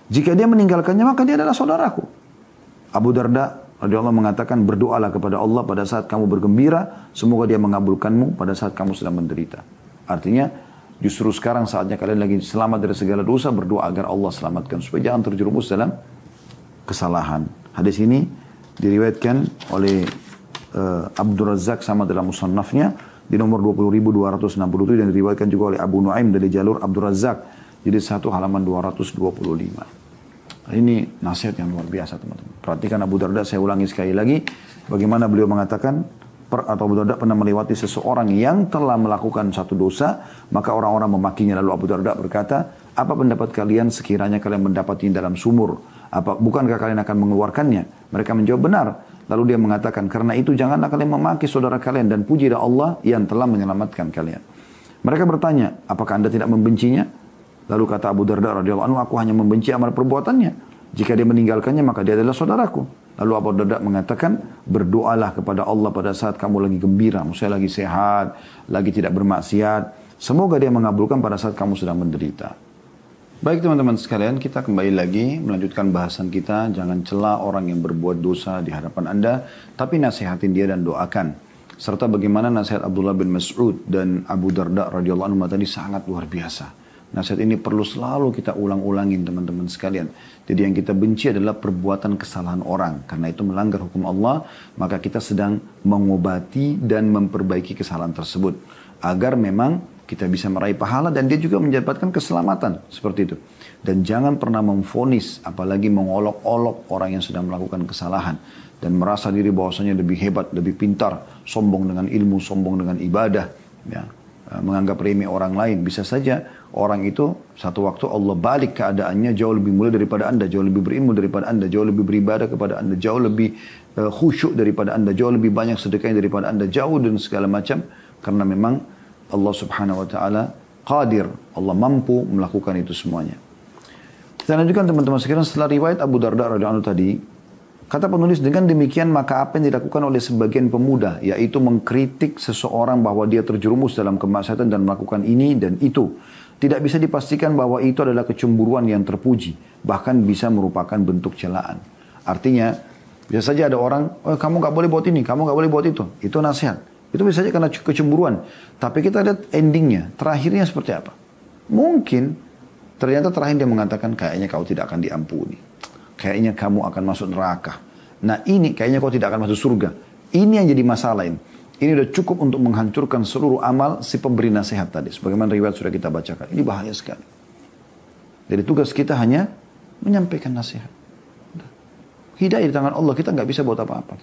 Jika dia meninggalkannya, maka dia adalah saudaraku. Abu Darda Allah mengatakan berdoalah kepada Allah pada saat kamu bergembira, semoga dia mengabulkanmu pada saat kamu sedang menderita. Artinya justru sekarang saatnya kalian lagi selamat dari segala dosa, berdoa agar Allah selamatkan supaya jangan terjerumus dalam kesalahan. Hadis ini diriwayatkan oleh uh, Abdul Razak sama dalam musannafnya di nomor 20.267 dan diriwayatkan juga oleh Abu Nuaim dari jalur Abdul Razak jadi satu halaman 225. Ini nasihat yang luar biasa teman-teman. Perhatikan Abu Darda, saya ulangi sekali lagi. Bagaimana beliau mengatakan, per, atau Abu Darda pernah melewati seseorang yang telah melakukan satu dosa, maka orang-orang memakinya. Lalu Abu Darda berkata, apa pendapat kalian sekiranya kalian mendapati dalam sumur? Apa Bukankah kalian akan mengeluarkannya? Mereka menjawab benar. Lalu dia mengatakan, karena itu janganlah kalian memaki saudara kalian dan pujilah Allah yang telah menyelamatkan kalian. Mereka bertanya, apakah anda tidak membencinya? Lalu kata Abu Darda radhiyallahu anhu, aku hanya membenci amal perbuatannya. Jika dia meninggalkannya, maka dia adalah saudaraku. Lalu Abu Darda mengatakan, berdoalah kepada Allah pada saat kamu lagi gembira, maksudnya lagi sehat, lagi tidak bermaksiat. Semoga dia mengabulkan pada saat kamu sedang menderita. Baik teman-teman sekalian, kita kembali lagi melanjutkan bahasan kita. Jangan celah orang yang berbuat dosa di hadapan Anda, tapi nasihatin dia dan doakan. Serta bagaimana nasihat Abdullah bin Mas'ud dan Abu Darda radhiyallahu anhu tadi sangat luar biasa. Nasihat ini perlu selalu kita ulang-ulangin teman-teman sekalian. Jadi yang kita benci adalah perbuatan kesalahan orang. Karena itu melanggar hukum Allah, maka kita sedang mengobati dan memperbaiki kesalahan tersebut. Agar memang kita bisa meraih pahala dan dia juga mendapatkan keselamatan. Seperti itu. Dan jangan pernah memfonis, apalagi mengolok-olok orang yang sedang melakukan kesalahan. Dan merasa diri bahwasanya lebih hebat, lebih pintar, sombong dengan ilmu, sombong dengan ibadah. Ya, menganggap remeh orang lain. Bisa saja orang itu satu waktu Allah balik keadaannya jauh lebih mulia daripada anda, jauh lebih berilmu daripada anda, jauh lebih beribadah kepada anda, jauh lebih uh, khusyuk daripada anda, jauh lebih banyak sedekahnya daripada anda, jauh dan segala macam. Karena memang Allah Subhanahu wa taala qadir, Allah mampu melakukan itu semuanya. Kita lanjutkan teman-teman sekalian setelah riwayat Abu Darda radhiyallahu tadi, kata penulis dengan demikian maka apa yang dilakukan oleh sebagian pemuda yaitu mengkritik seseorang bahwa dia terjerumus dalam kemaksiatan dan melakukan ini dan itu tidak bisa dipastikan bahwa itu adalah kecemburuan yang terpuji bahkan bisa merupakan bentuk celaan. Artinya bisa saja ada orang, oh, kamu nggak boleh buat ini, kamu nggak boleh buat itu. Itu nasihat. Itu bisa saja karena kecemburuan. Tapi kita lihat endingnya, terakhirnya seperti apa. Mungkin ternyata terakhir dia mengatakan kayaknya kau tidak akan diampuni. Kayaknya kamu akan masuk neraka. Nah ini kayaknya kau tidak akan masuk surga. Ini yang jadi masalah ini. Ini sudah cukup untuk menghancurkan seluruh amal si pemberi nasihat tadi. Sebagaimana riwayat sudah kita bacakan. Ini bahaya sekali. Jadi tugas kita hanya menyampaikan nasihat. Hidayah di tangan Allah, kita nggak bisa buat apa-apa.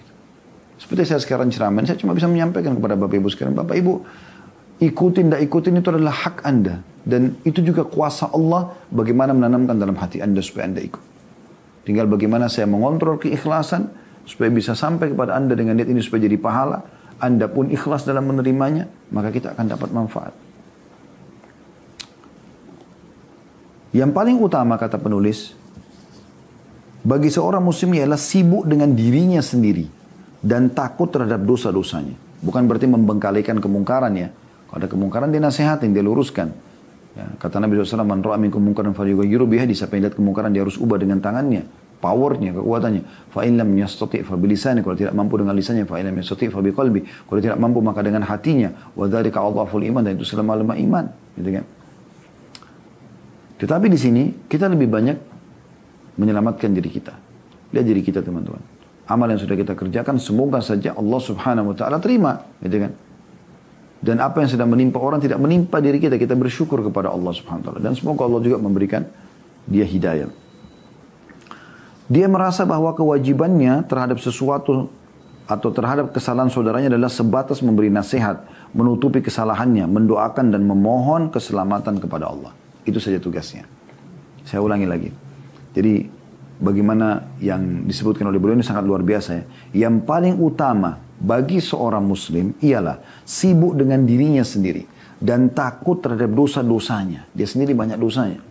Seperti saya sekarang ceramah, saya cuma bisa menyampaikan kepada Bapak Ibu sekarang, Bapak Ibu, ikutin, tidak ikutin itu adalah hak Anda. Dan itu juga kuasa Allah bagaimana menanamkan dalam hati Anda supaya Anda ikut. Tinggal bagaimana saya mengontrol keikhlasan, supaya bisa sampai kepada Anda dengan niat ini supaya jadi pahala. Anda pun ikhlas dalam menerimanya, maka kita akan dapat manfaat. Yang paling utama kata penulis, bagi seorang muslim ialah sibuk dengan dirinya sendiri dan takut terhadap dosa-dosanya. Bukan berarti membengkalikan kemungkaran ya. Kalau ada kemungkaran dia nasihatin, dia luruskan. Ya, kata Nabi SAW, Man ra'a minkum mungkaran siapa yang lihat kemungkaran dia harus ubah dengan tangannya, powernya, kekuatannya. Fa yastati' fa bilisani, kalau tidak mampu dengan lisannya, fa yastati' fa biqalbi. Kalau tidak mampu maka dengan hatinya. Wa dzalika adhaful iman dan itu selama-lama iman, gitu kan. Tetapi di sini kita lebih banyak menyelamatkan diri kita. Lihat diri kita teman-teman. Amal yang sudah kita kerjakan semoga saja Allah subhanahu wa ta'ala terima. Gitu kan? Dan apa yang sedang menimpa orang tidak menimpa diri kita. Kita bersyukur kepada Allah subhanahu wa ta'ala. Dan semoga Allah juga memberikan dia hidayah. Dia merasa bahwa kewajibannya terhadap sesuatu atau terhadap kesalahan saudaranya adalah sebatas memberi nasihat, menutupi kesalahannya, mendoakan dan memohon keselamatan kepada Allah. Itu saja tugasnya. Saya ulangi lagi. Jadi bagaimana yang disebutkan oleh beliau ini sangat luar biasa ya. Yang paling utama bagi seorang muslim ialah sibuk dengan dirinya sendiri dan takut terhadap dosa-dosanya. Dia sendiri banyak dosanya.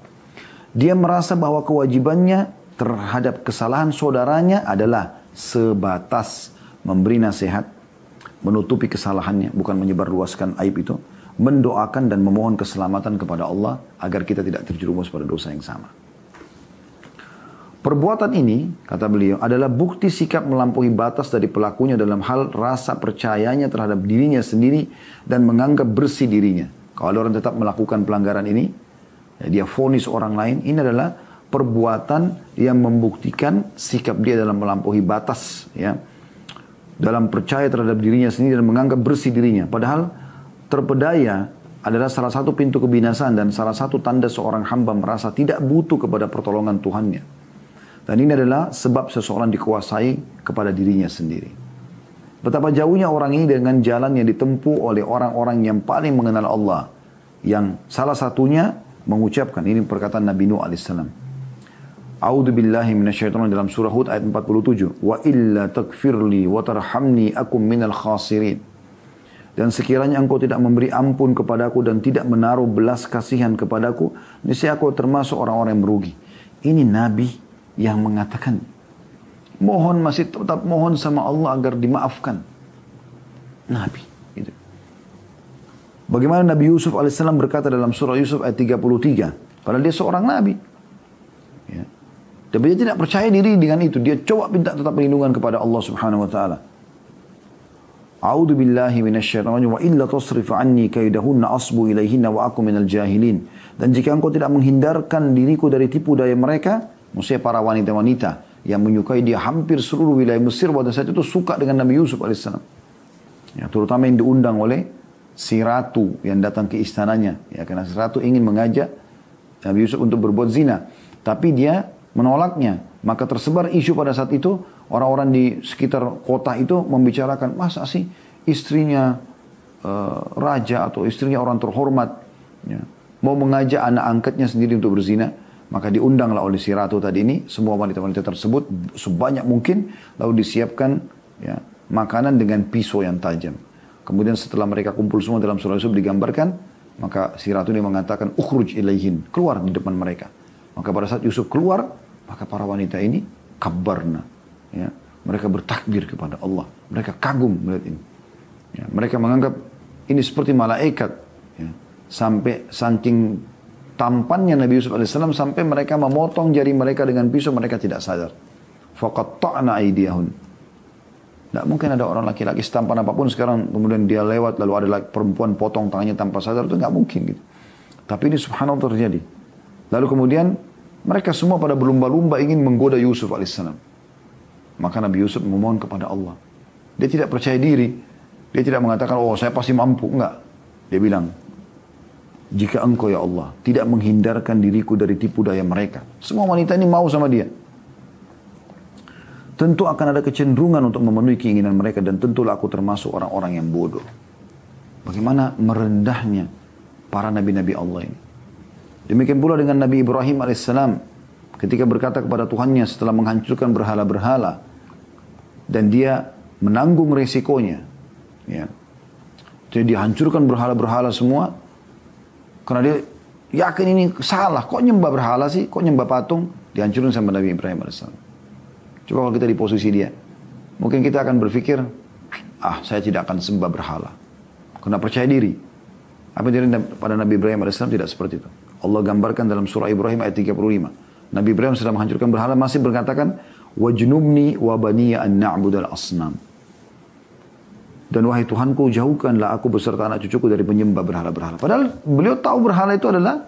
Dia merasa bahwa kewajibannya terhadap kesalahan saudaranya adalah sebatas memberi nasihat, menutupi kesalahannya, bukan menyebarluaskan aib itu, mendoakan dan memohon keselamatan kepada Allah agar kita tidak terjerumus pada dosa yang sama. Perbuatan ini, kata beliau, adalah bukti sikap melampaui batas dari pelakunya dalam hal rasa percayanya terhadap dirinya sendiri dan menganggap bersih dirinya. Kalau orang tetap melakukan pelanggaran ini, ya dia fonis orang lain, ini adalah perbuatan yang membuktikan sikap dia dalam melampaui batas, ya, dalam percaya terhadap dirinya sendiri dan menganggap bersih dirinya. Padahal terpedaya adalah salah satu pintu kebinasaan dan salah satu tanda seorang hamba merasa tidak butuh kepada pertolongan Tuhannya. Dan ini adalah sebab seseorang dikuasai kepada dirinya sendiri. Betapa jauhnya orang ini dengan jalan yang ditempuh oleh orang-orang yang paling mengenal Allah. Yang salah satunya mengucapkan, ini perkataan Nabi Nuh AS. A'udhu billahi minasyaitan dalam surah Hud ayat 47. Wa illa takfirli wa tarhamni akum minal khasirin. Dan sekiranya engkau tidak memberi ampun kepadaku dan tidak menaruh belas kasihan kepadaku, niscaya aku termasuk orang-orang yang merugi. Ini Nabi yang mengatakan mohon masih tetap mohon sama Allah agar dimaafkan. Nabi. Gitu. Bagaimana Nabi Yusuf AS berkata dalam surah Yusuf ayat 33. Padahal dia seorang Nabi. Tapi dia tidak percaya diri dengan itu. Dia coba minta tetap perlindungan kepada Allah subhanahu wa ta'ala. A'udhu billahi wa illa tasrif anni kaidahunna asbu wa aku minal jahilin. Dan jika engkau tidak menghindarkan diriku dari tipu daya mereka, Maksudnya para wanita-wanita yang menyukai dia hampir seluruh wilayah Mesir pada saat itu suka dengan Nabi Yusuf AS. Ya, terutama yang diundang oleh si ratu yang datang ke istananya. Ya, karena si ratu ingin mengajak Nabi Yusuf untuk berbuat zina. Tapi dia menolaknya. Maka tersebar isu pada saat itu orang-orang di sekitar kota itu membicarakan masa sih istrinya uh, raja atau istrinya orang terhormat ya, mau mengajak anak angkatnya sendiri untuk berzina. Maka diundanglah oleh si ratu tadi ini semua wanita-wanita tersebut sebanyak mungkin lalu disiapkan ya, makanan dengan pisau yang tajam. Kemudian setelah mereka kumpul semua dalam surah Yusuf digambarkan, maka si ratu ini mengatakan ukhruj ilaihin, keluar di depan mereka. Maka pada saat Yusuf keluar, maka para wanita ini kabarna. Ya. Mereka bertakbir kepada Allah. Mereka kagum melihat ini. Ya. Mereka menganggap ini seperti malaikat. Ya. Sampai saking tampannya Nabi Yusuf AS sampai mereka memotong jari mereka dengan pisau mereka tidak sadar. Faqatta'na aydiyahun. Tidak mungkin ada orang laki-laki setampan apa pun sekarang kemudian dia lewat lalu ada perempuan potong tangannya tanpa sadar itu nggak mungkin gitu. Tapi ini subhanallah terjadi. Lalu kemudian mereka semua pada berlumba-lumba ingin menggoda Yusuf alaihissalam. Maka Nabi Yusuf memohon kepada Allah. Dia tidak percaya diri. Dia tidak mengatakan, oh saya pasti mampu. Enggak. Dia bilang, jika engkau ya Allah tidak menghindarkan diriku dari tipu daya mereka. Semua wanita ini mau sama dia. Tentu akan ada kecenderungan untuk memenuhi keinginan mereka dan tentulah aku termasuk orang-orang yang bodoh. Bagaimana merendahnya para nabi-nabi Allah ini. Demikian pula dengan Nabi Ibrahim alaihissalam ketika berkata kepada Tuhannya setelah menghancurkan berhala-berhala dan dia menanggung resikonya. Ya. Jadi dihancurkan berhala-berhala semua karena dia yakin ini salah. Kok nyembah berhala sih? Kok nyembah patung? Dihancurkan sama Nabi Ibrahim alaihissalam. Coba kalau kita di posisi dia. Mungkin kita akan berpikir, ah saya tidak akan sembah berhala. Karena percaya diri. Apa yang pada Nabi Ibrahim AS tidak seperti itu. Allah gambarkan dalam surah Ibrahim ayat 35. Nabi Ibrahim sedang menghancurkan berhala masih berkatakan, Wajnubni wa baniya an na'budal asnam. Dan wahai Tuhanku, jauhkanlah aku beserta anak cucuku dari penyembah berhala-berhala. Padahal beliau tahu berhala itu adalah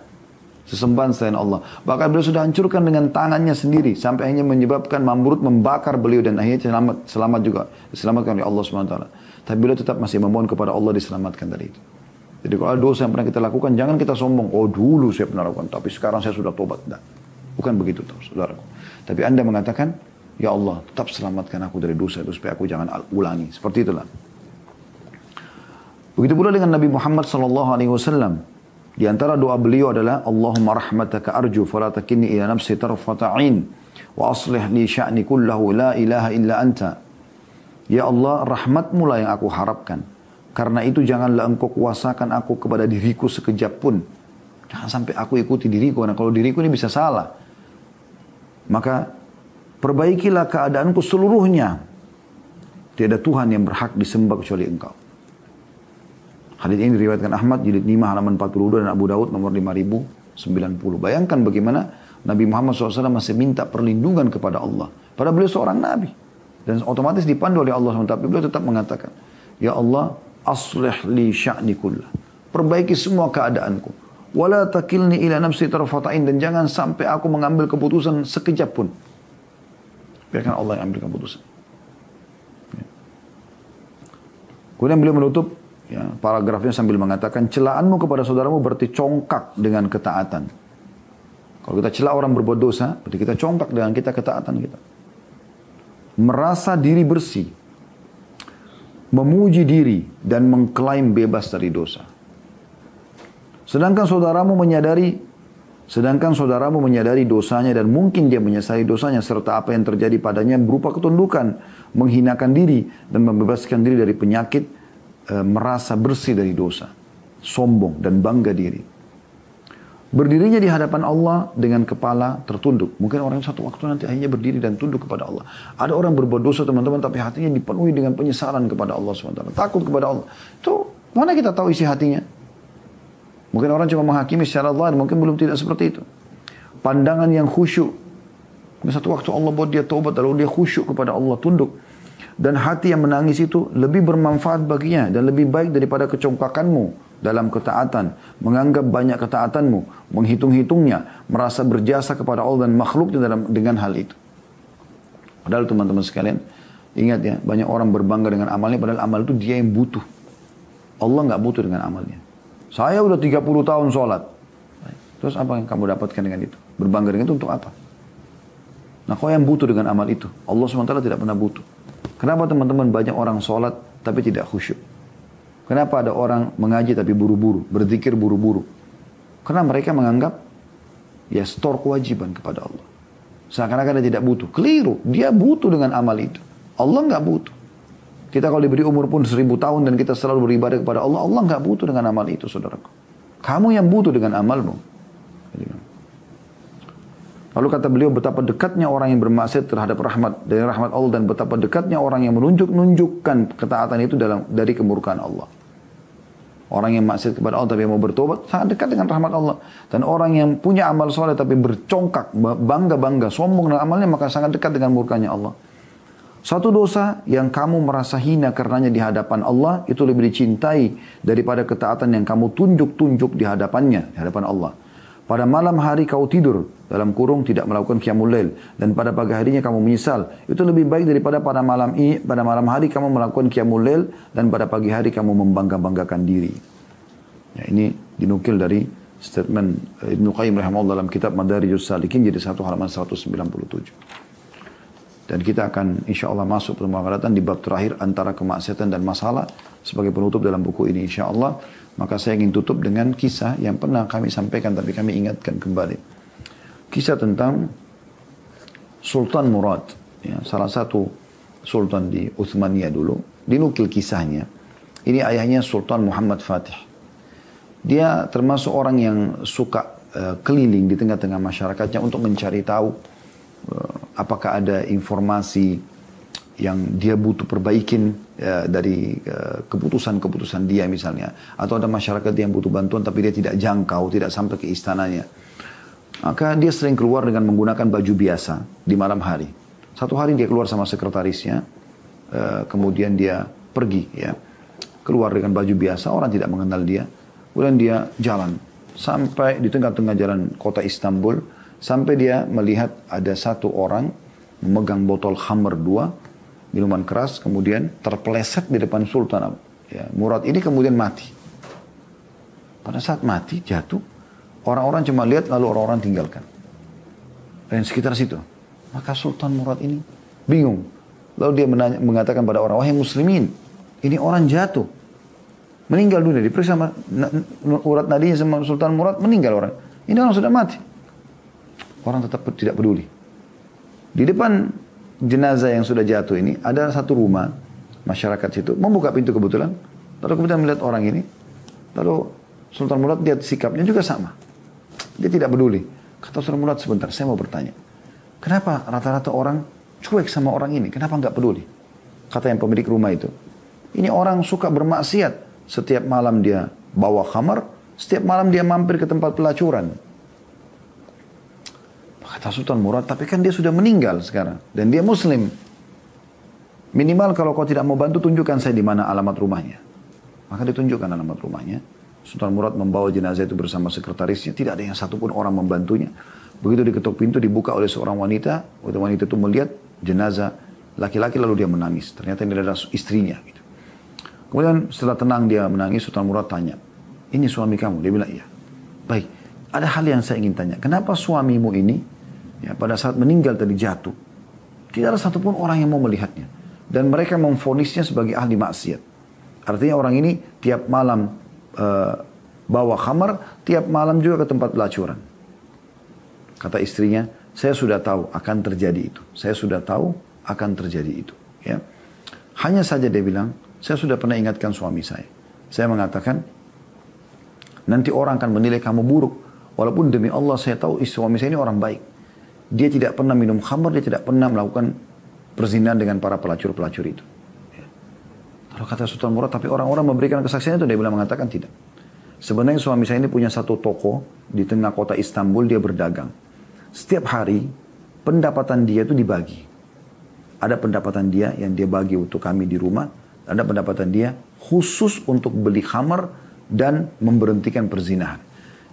Sesembahan selain Allah. Bahkan beliau sudah hancurkan dengan tangannya sendiri. Sampai akhirnya menyebabkan mamrut membakar beliau dan akhirnya selamat, selamat juga. Diselamatkan oleh Allah SWT. Tapi beliau tetap masih memohon kepada Allah diselamatkan dari itu. Jadi kalau dosa yang pernah kita lakukan, jangan kita sombong. Oh dulu saya pernah lakukan, tapi sekarang saya sudah tobat. Tidak. Bukan begitu, saudaraku. Tapi anda mengatakan, Ya Allah, tetap selamatkan aku dari dosa itu supaya aku jangan ulangi. Seperti itulah. Begitu pula dengan Nabi Muhammad sallallahu alaihi wasallam. Di antara doa beliau adalah Allahumma rahmataka arju fala takinni ila nafsi tarfata ain wa aslih li sya'ni kullahu la ilaha illa anta. Ya Allah, rahmatmu lah yang aku harapkan. Karena itu janganlah engkau kuasakan aku kepada diriku sekejap pun. Jangan sampai aku ikuti diriku, karena kalau diriku ini bisa salah. Maka perbaikilah keadaanku seluruhnya. Tiada Tuhan yang berhak disembah kecuali engkau. Hadis ini diriwayatkan Ahmad jilid 5 halaman 42 dan Abu Daud nomor 5090. Bayangkan bagaimana Nabi Muhammad SAW masih minta perlindungan kepada Allah. Padahal beliau seorang Nabi. Dan otomatis dipandu oleh Allah SWT. Tapi beliau tetap mengatakan, Ya Allah, aslih li sya'ni kullah. Perbaiki semua keadaanku. Wala takilni ila nafsi tarfatain. Dan jangan sampai aku mengambil keputusan sekejap pun. Biarkan Allah yang ambil keputusan. Ya. Kemudian beliau menutup Ya, paragrafnya sambil mengatakan celaanmu kepada saudaramu berarti congkak dengan ketaatan. Kalau kita celah orang berbuat dosa, berarti kita congkak dengan kita ketaatan kita. Merasa diri bersih, memuji diri dan mengklaim bebas dari dosa. Sedangkan saudaramu menyadari sedangkan saudaramu menyadari dosanya dan mungkin dia menyesali dosanya serta apa yang terjadi padanya berupa ketundukan, menghinakan diri dan membebaskan diri dari penyakit e, merasa bersih dari dosa, sombong dan bangga diri. Berdirinya di hadapan Allah dengan kepala tertunduk. Mungkin orang satu waktu nanti akhirnya berdiri dan tunduk kepada Allah. Ada orang berbuat dosa teman-teman tapi hatinya dipenuhi dengan penyesalan kepada Allah SWT. Takut kepada Allah. Itu mana kita tahu isi hatinya? Mungkin orang cuma menghakimi secara Allah, mungkin belum tidak seperti itu. Pandangan yang khusyuk. Satu waktu Allah buat dia taubat, lalu dia khusyuk kepada Allah, tunduk. Dan hati yang menangis itu lebih bermanfaat baginya dan lebih baik daripada kecongkakanmu dalam ketaatan, menganggap banyak ketaatanmu, menghitung-hitungnya, merasa berjasa kepada Allah dan makhluknya dalam dengan hal itu. Padahal teman-teman sekalian, ingat ya, banyak orang berbangga dengan amalnya, padahal amal itu dia yang butuh. Allah nggak butuh dengan amalnya. Saya udah 30 tahun sholat. Terus apa yang kamu dapatkan dengan itu? Berbangga dengan itu untuk apa? Nah kau yang butuh dengan amal itu. Allah SWT tidak pernah butuh. Kenapa teman-teman banyak orang sholat tapi tidak khusyuk? Kenapa ada orang mengaji tapi buru-buru, berzikir buru-buru? Karena mereka menganggap ya store kewajiban kepada Allah. Seakan-akan dia tidak butuh. Keliru. Dia butuh dengan amal itu. Allah nggak butuh. Kita kalau diberi umur pun seribu tahun dan kita selalu beribadah kepada Allah, Allah nggak butuh dengan amal itu, saudaraku. Kamu yang butuh dengan amalmu. Lalu kata beliau betapa dekatnya orang yang bermaksiat terhadap rahmat dari rahmat Allah dan betapa dekatnya orang yang menunjuk-nunjukkan ketaatan itu dalam dari kemurkaan Allah. Orang yang maksiat kepada Allah tapi mau bertobat sangat dekat dengan rahmat Allah. Dan orang yang punya amal soleh tapi bercongkak, bangga-bangga, sombong dengan amalnya maka sangat dekat dengan murkanya Allah. Satu dosa yang kamu merasa hina karenanya di hadapan Allah itu lebih dicintai daripada ketaatan yang kamu tunjuk-tunjuk di hadapannya, di hadapan Allah. Pada malam hari kau tidur dalam kurung tidak melakukan qiyamul lail dan pada pagi harinya kamu menyesal. Itu lebih baik daripada pada malam ini pada malam hari kamu melakukan qiyamul lail dan pada pagi hari kamu membangga-banggakan diri. Ya, ini dinukil dari statement Ibnu Qayyim rahimahullah dalam kitab Madarijus Salikin jadi satu halaman 197. Dan kita akan insya Allah masuk pertemuan di bab terakhir antara kemaksiatan dan masalah sebagai penutup dalam buku ini insya Allah. Maka saya ingin tutup dengan kisah yang pernah kami sampaikan tapi kami ingatkan kembali. Kisah tentang Sultan Murad, ya, salah satu sultan di Uthmaniyah dulu, dinukil kisahnya. Ini ayahnya Sultan Muhammad Fatih. Dia termasuk orang yang suka uh, keliling di tengah-tengah masyarakatnya untuk mencari tahu uh, apakah ada informasi yang dia butuh perbaikin ya, dari keputusan-keputusan dia misalnya. Atau ada masyarakat yang butuh bantuan tapi dia tidak jangkau, tidak sampai ke istananya. Maka dia sering keluar dengan menggunakan baju biasa di malam hari. Satu hari dia keluar sama sekretarisnya, uh, kemudian dia pergi ya. Keluar dengan baju biasa, orang tidak mengenal dia. Kemudian dia jalan sampai di tengah-tengah jalan kota Istanbul, sampai dia melihat ada satu orang memegang botol khamr dua, minuman keras, kemudian terpeleset di depan Sultan. Ya, Murad ini kemudian mati. Pada saat mati, jatuh, orang-orang cuma lihat lalu orang-orang tinggalkan. Dan sekitar situ. Maka Sultan Murad ini bingung. Lalu dia menanya, mengatakan pada orang, wahai muslimin, ini orang jatuh. Meninggal dunia, diperiksa urat nadinya sama Sultan Murad, meninggal orang. Ini orang sudah mati. Orang tetap tidak peduli. Di depan jenazah yang sudah jatuh ini ada satu rumah masyarakat situ membuka pintu kebetulan lalu kemudian melihat orang ini lalu Sultan Murad lihat sikapnya juga sama dia tidak peduli kata Sultan Murad sebentar saya mau bertanya kenapa rata-rata orang cuek sama orang ini kenapa nggak peduli kata yang pemilik rumah itu ini orang suka bermaksiat setiap malam dia bawa kamar setiap malam dia mampir ke tempat pelacuran Kata Sultan Murad, tapi kan dia sudah meninggal sekarang. Dan dia muslim. Minimal kalau kau tidak mau bantu, tunjukkan saya di mana alamat rumahnya. Maka ditunjukkan alamat rumahnya. Sultan Murad membawa jenazah itu bersama sekretarisnya. Tidak ada yang satupun orang membantunya. Begitu diketuk pintu, dibuka oleh seorang wanita. Waktu wanita itu melihat jenazah laki-laki lalu dia menangis. Ternyata ini adalah istrinya. Gitu. Kemudian setelah tenang dia menangis, Sultan Murad tanya, ini suami kamu? Dia bilang, iya. Baik, ada hal yang saya ingin tanya. Kenapa suamimu ini ya, pada saat meninggal tadi jatuh. Tidak ada satupun orang yang mau melihatnya. Dan mereka memfonisnya sebagai ahli maksiat. Artinya orang ini tiap malam uh, bawa khamar, tiap malam juga ke tempat pelacuran. Kata istrinya, saya sudah tahu akan terjadi itu. Saya sudah tahu akan terjadi itu. Ya. Hanya saja dia bilang, saya sudah pernah ingatkan suami saya. Saya mengatakan, nanti orang akan menilai kamu buruk. Walaupun demi Allah saya tahu suami saya ini orang baik. Dia tidak pernah minum khamar, dia tidak pernah melakukan perzinahan dengan para pelacur-pelacur itu. Kalau kata Sultan Murad, tapi orang-orang memberikan kesaksian itu, dia bilang mengatakan tidak. Sebenarnya suami saya ini punya satu toko di tengah kota Istanbul, dia berdagang. Setiap hari, pendapatan dia itu dibagi. Ada pendapatan dia yang dia bagi untuk kami di rumah, ada pendapatan dia khusus untuk beli khamar dan memberhentikan perzinahan.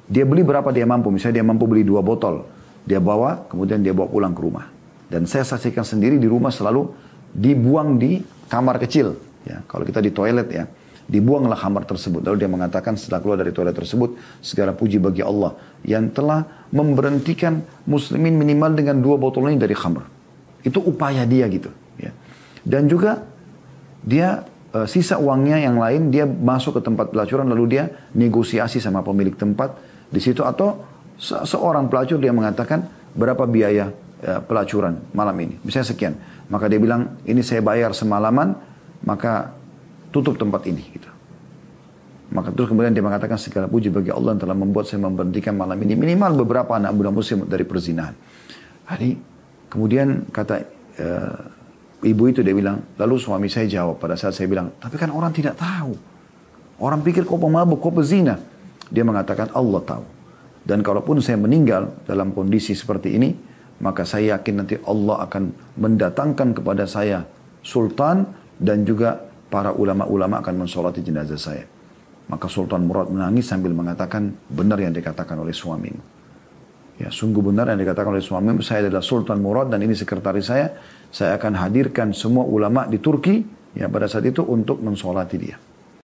Dia beli berapa dia mampu, misalnya dia mampu beli dua botol, dia bawa, kemudian dia bawa pulang ke rumah. Dan saya saksikan sendiri di rumah selalu dibuang di kamar kecil. Ya, kalau kita di toilet ya, dibuanglah kamar tersebut. Lalu dia mengatakan setelah keluar dari toilet tersebut, segala puji bagi Allah yang telah memberhentikan muslimin minimal dengan dua botol ini dari khamr. Itu upaya dia gitu. Ya. Dan juga dia uh, sisa uangnya yang lain dia masuk ke tempat pelacuran lalu dia negosiasi sama pemilik tempat di situ atau Se seorang pelacur dia mengatakan berapa biaya ya, pelacuran malam ini. Misalnya sekian. Maka dia bilang ini saya bayar semalaman maka tutup tempat ini. Gitu. Maka terus kemudian dia mengatakan segala puji bagi Allah yang telah membuat saya memberhentikan malam ini. Minimal beberapa anak muda muslim dari perzinahan. Hari kemudian kata uh, ibu itu dia bilang, lalu suami saya jawab pada saat saya bilang, tapi kan orang tidak tahu. Orang pikir kau pemabuk, kau pezina. Dia mengatakan Allah tahu. Dan kalaupun saya meninggal dalam kondisi seperti ini, maka saya yakin nanti Allah akan mendatangkan kepada saya sultan dan juga para ulama-ulama akan mensolati jenazah saya. Maka Sultan Murad menangis sambil mengatakan benar yang dikatakan oleh suamimu. Ya, sungguh benar yang dikatakan oleh suamimu. Saya adalah Sultan Murad dan ini sekretaris saya. Saya akan hadirkan semua ulama di Turki ya pada saat itu untuk mensolati dia.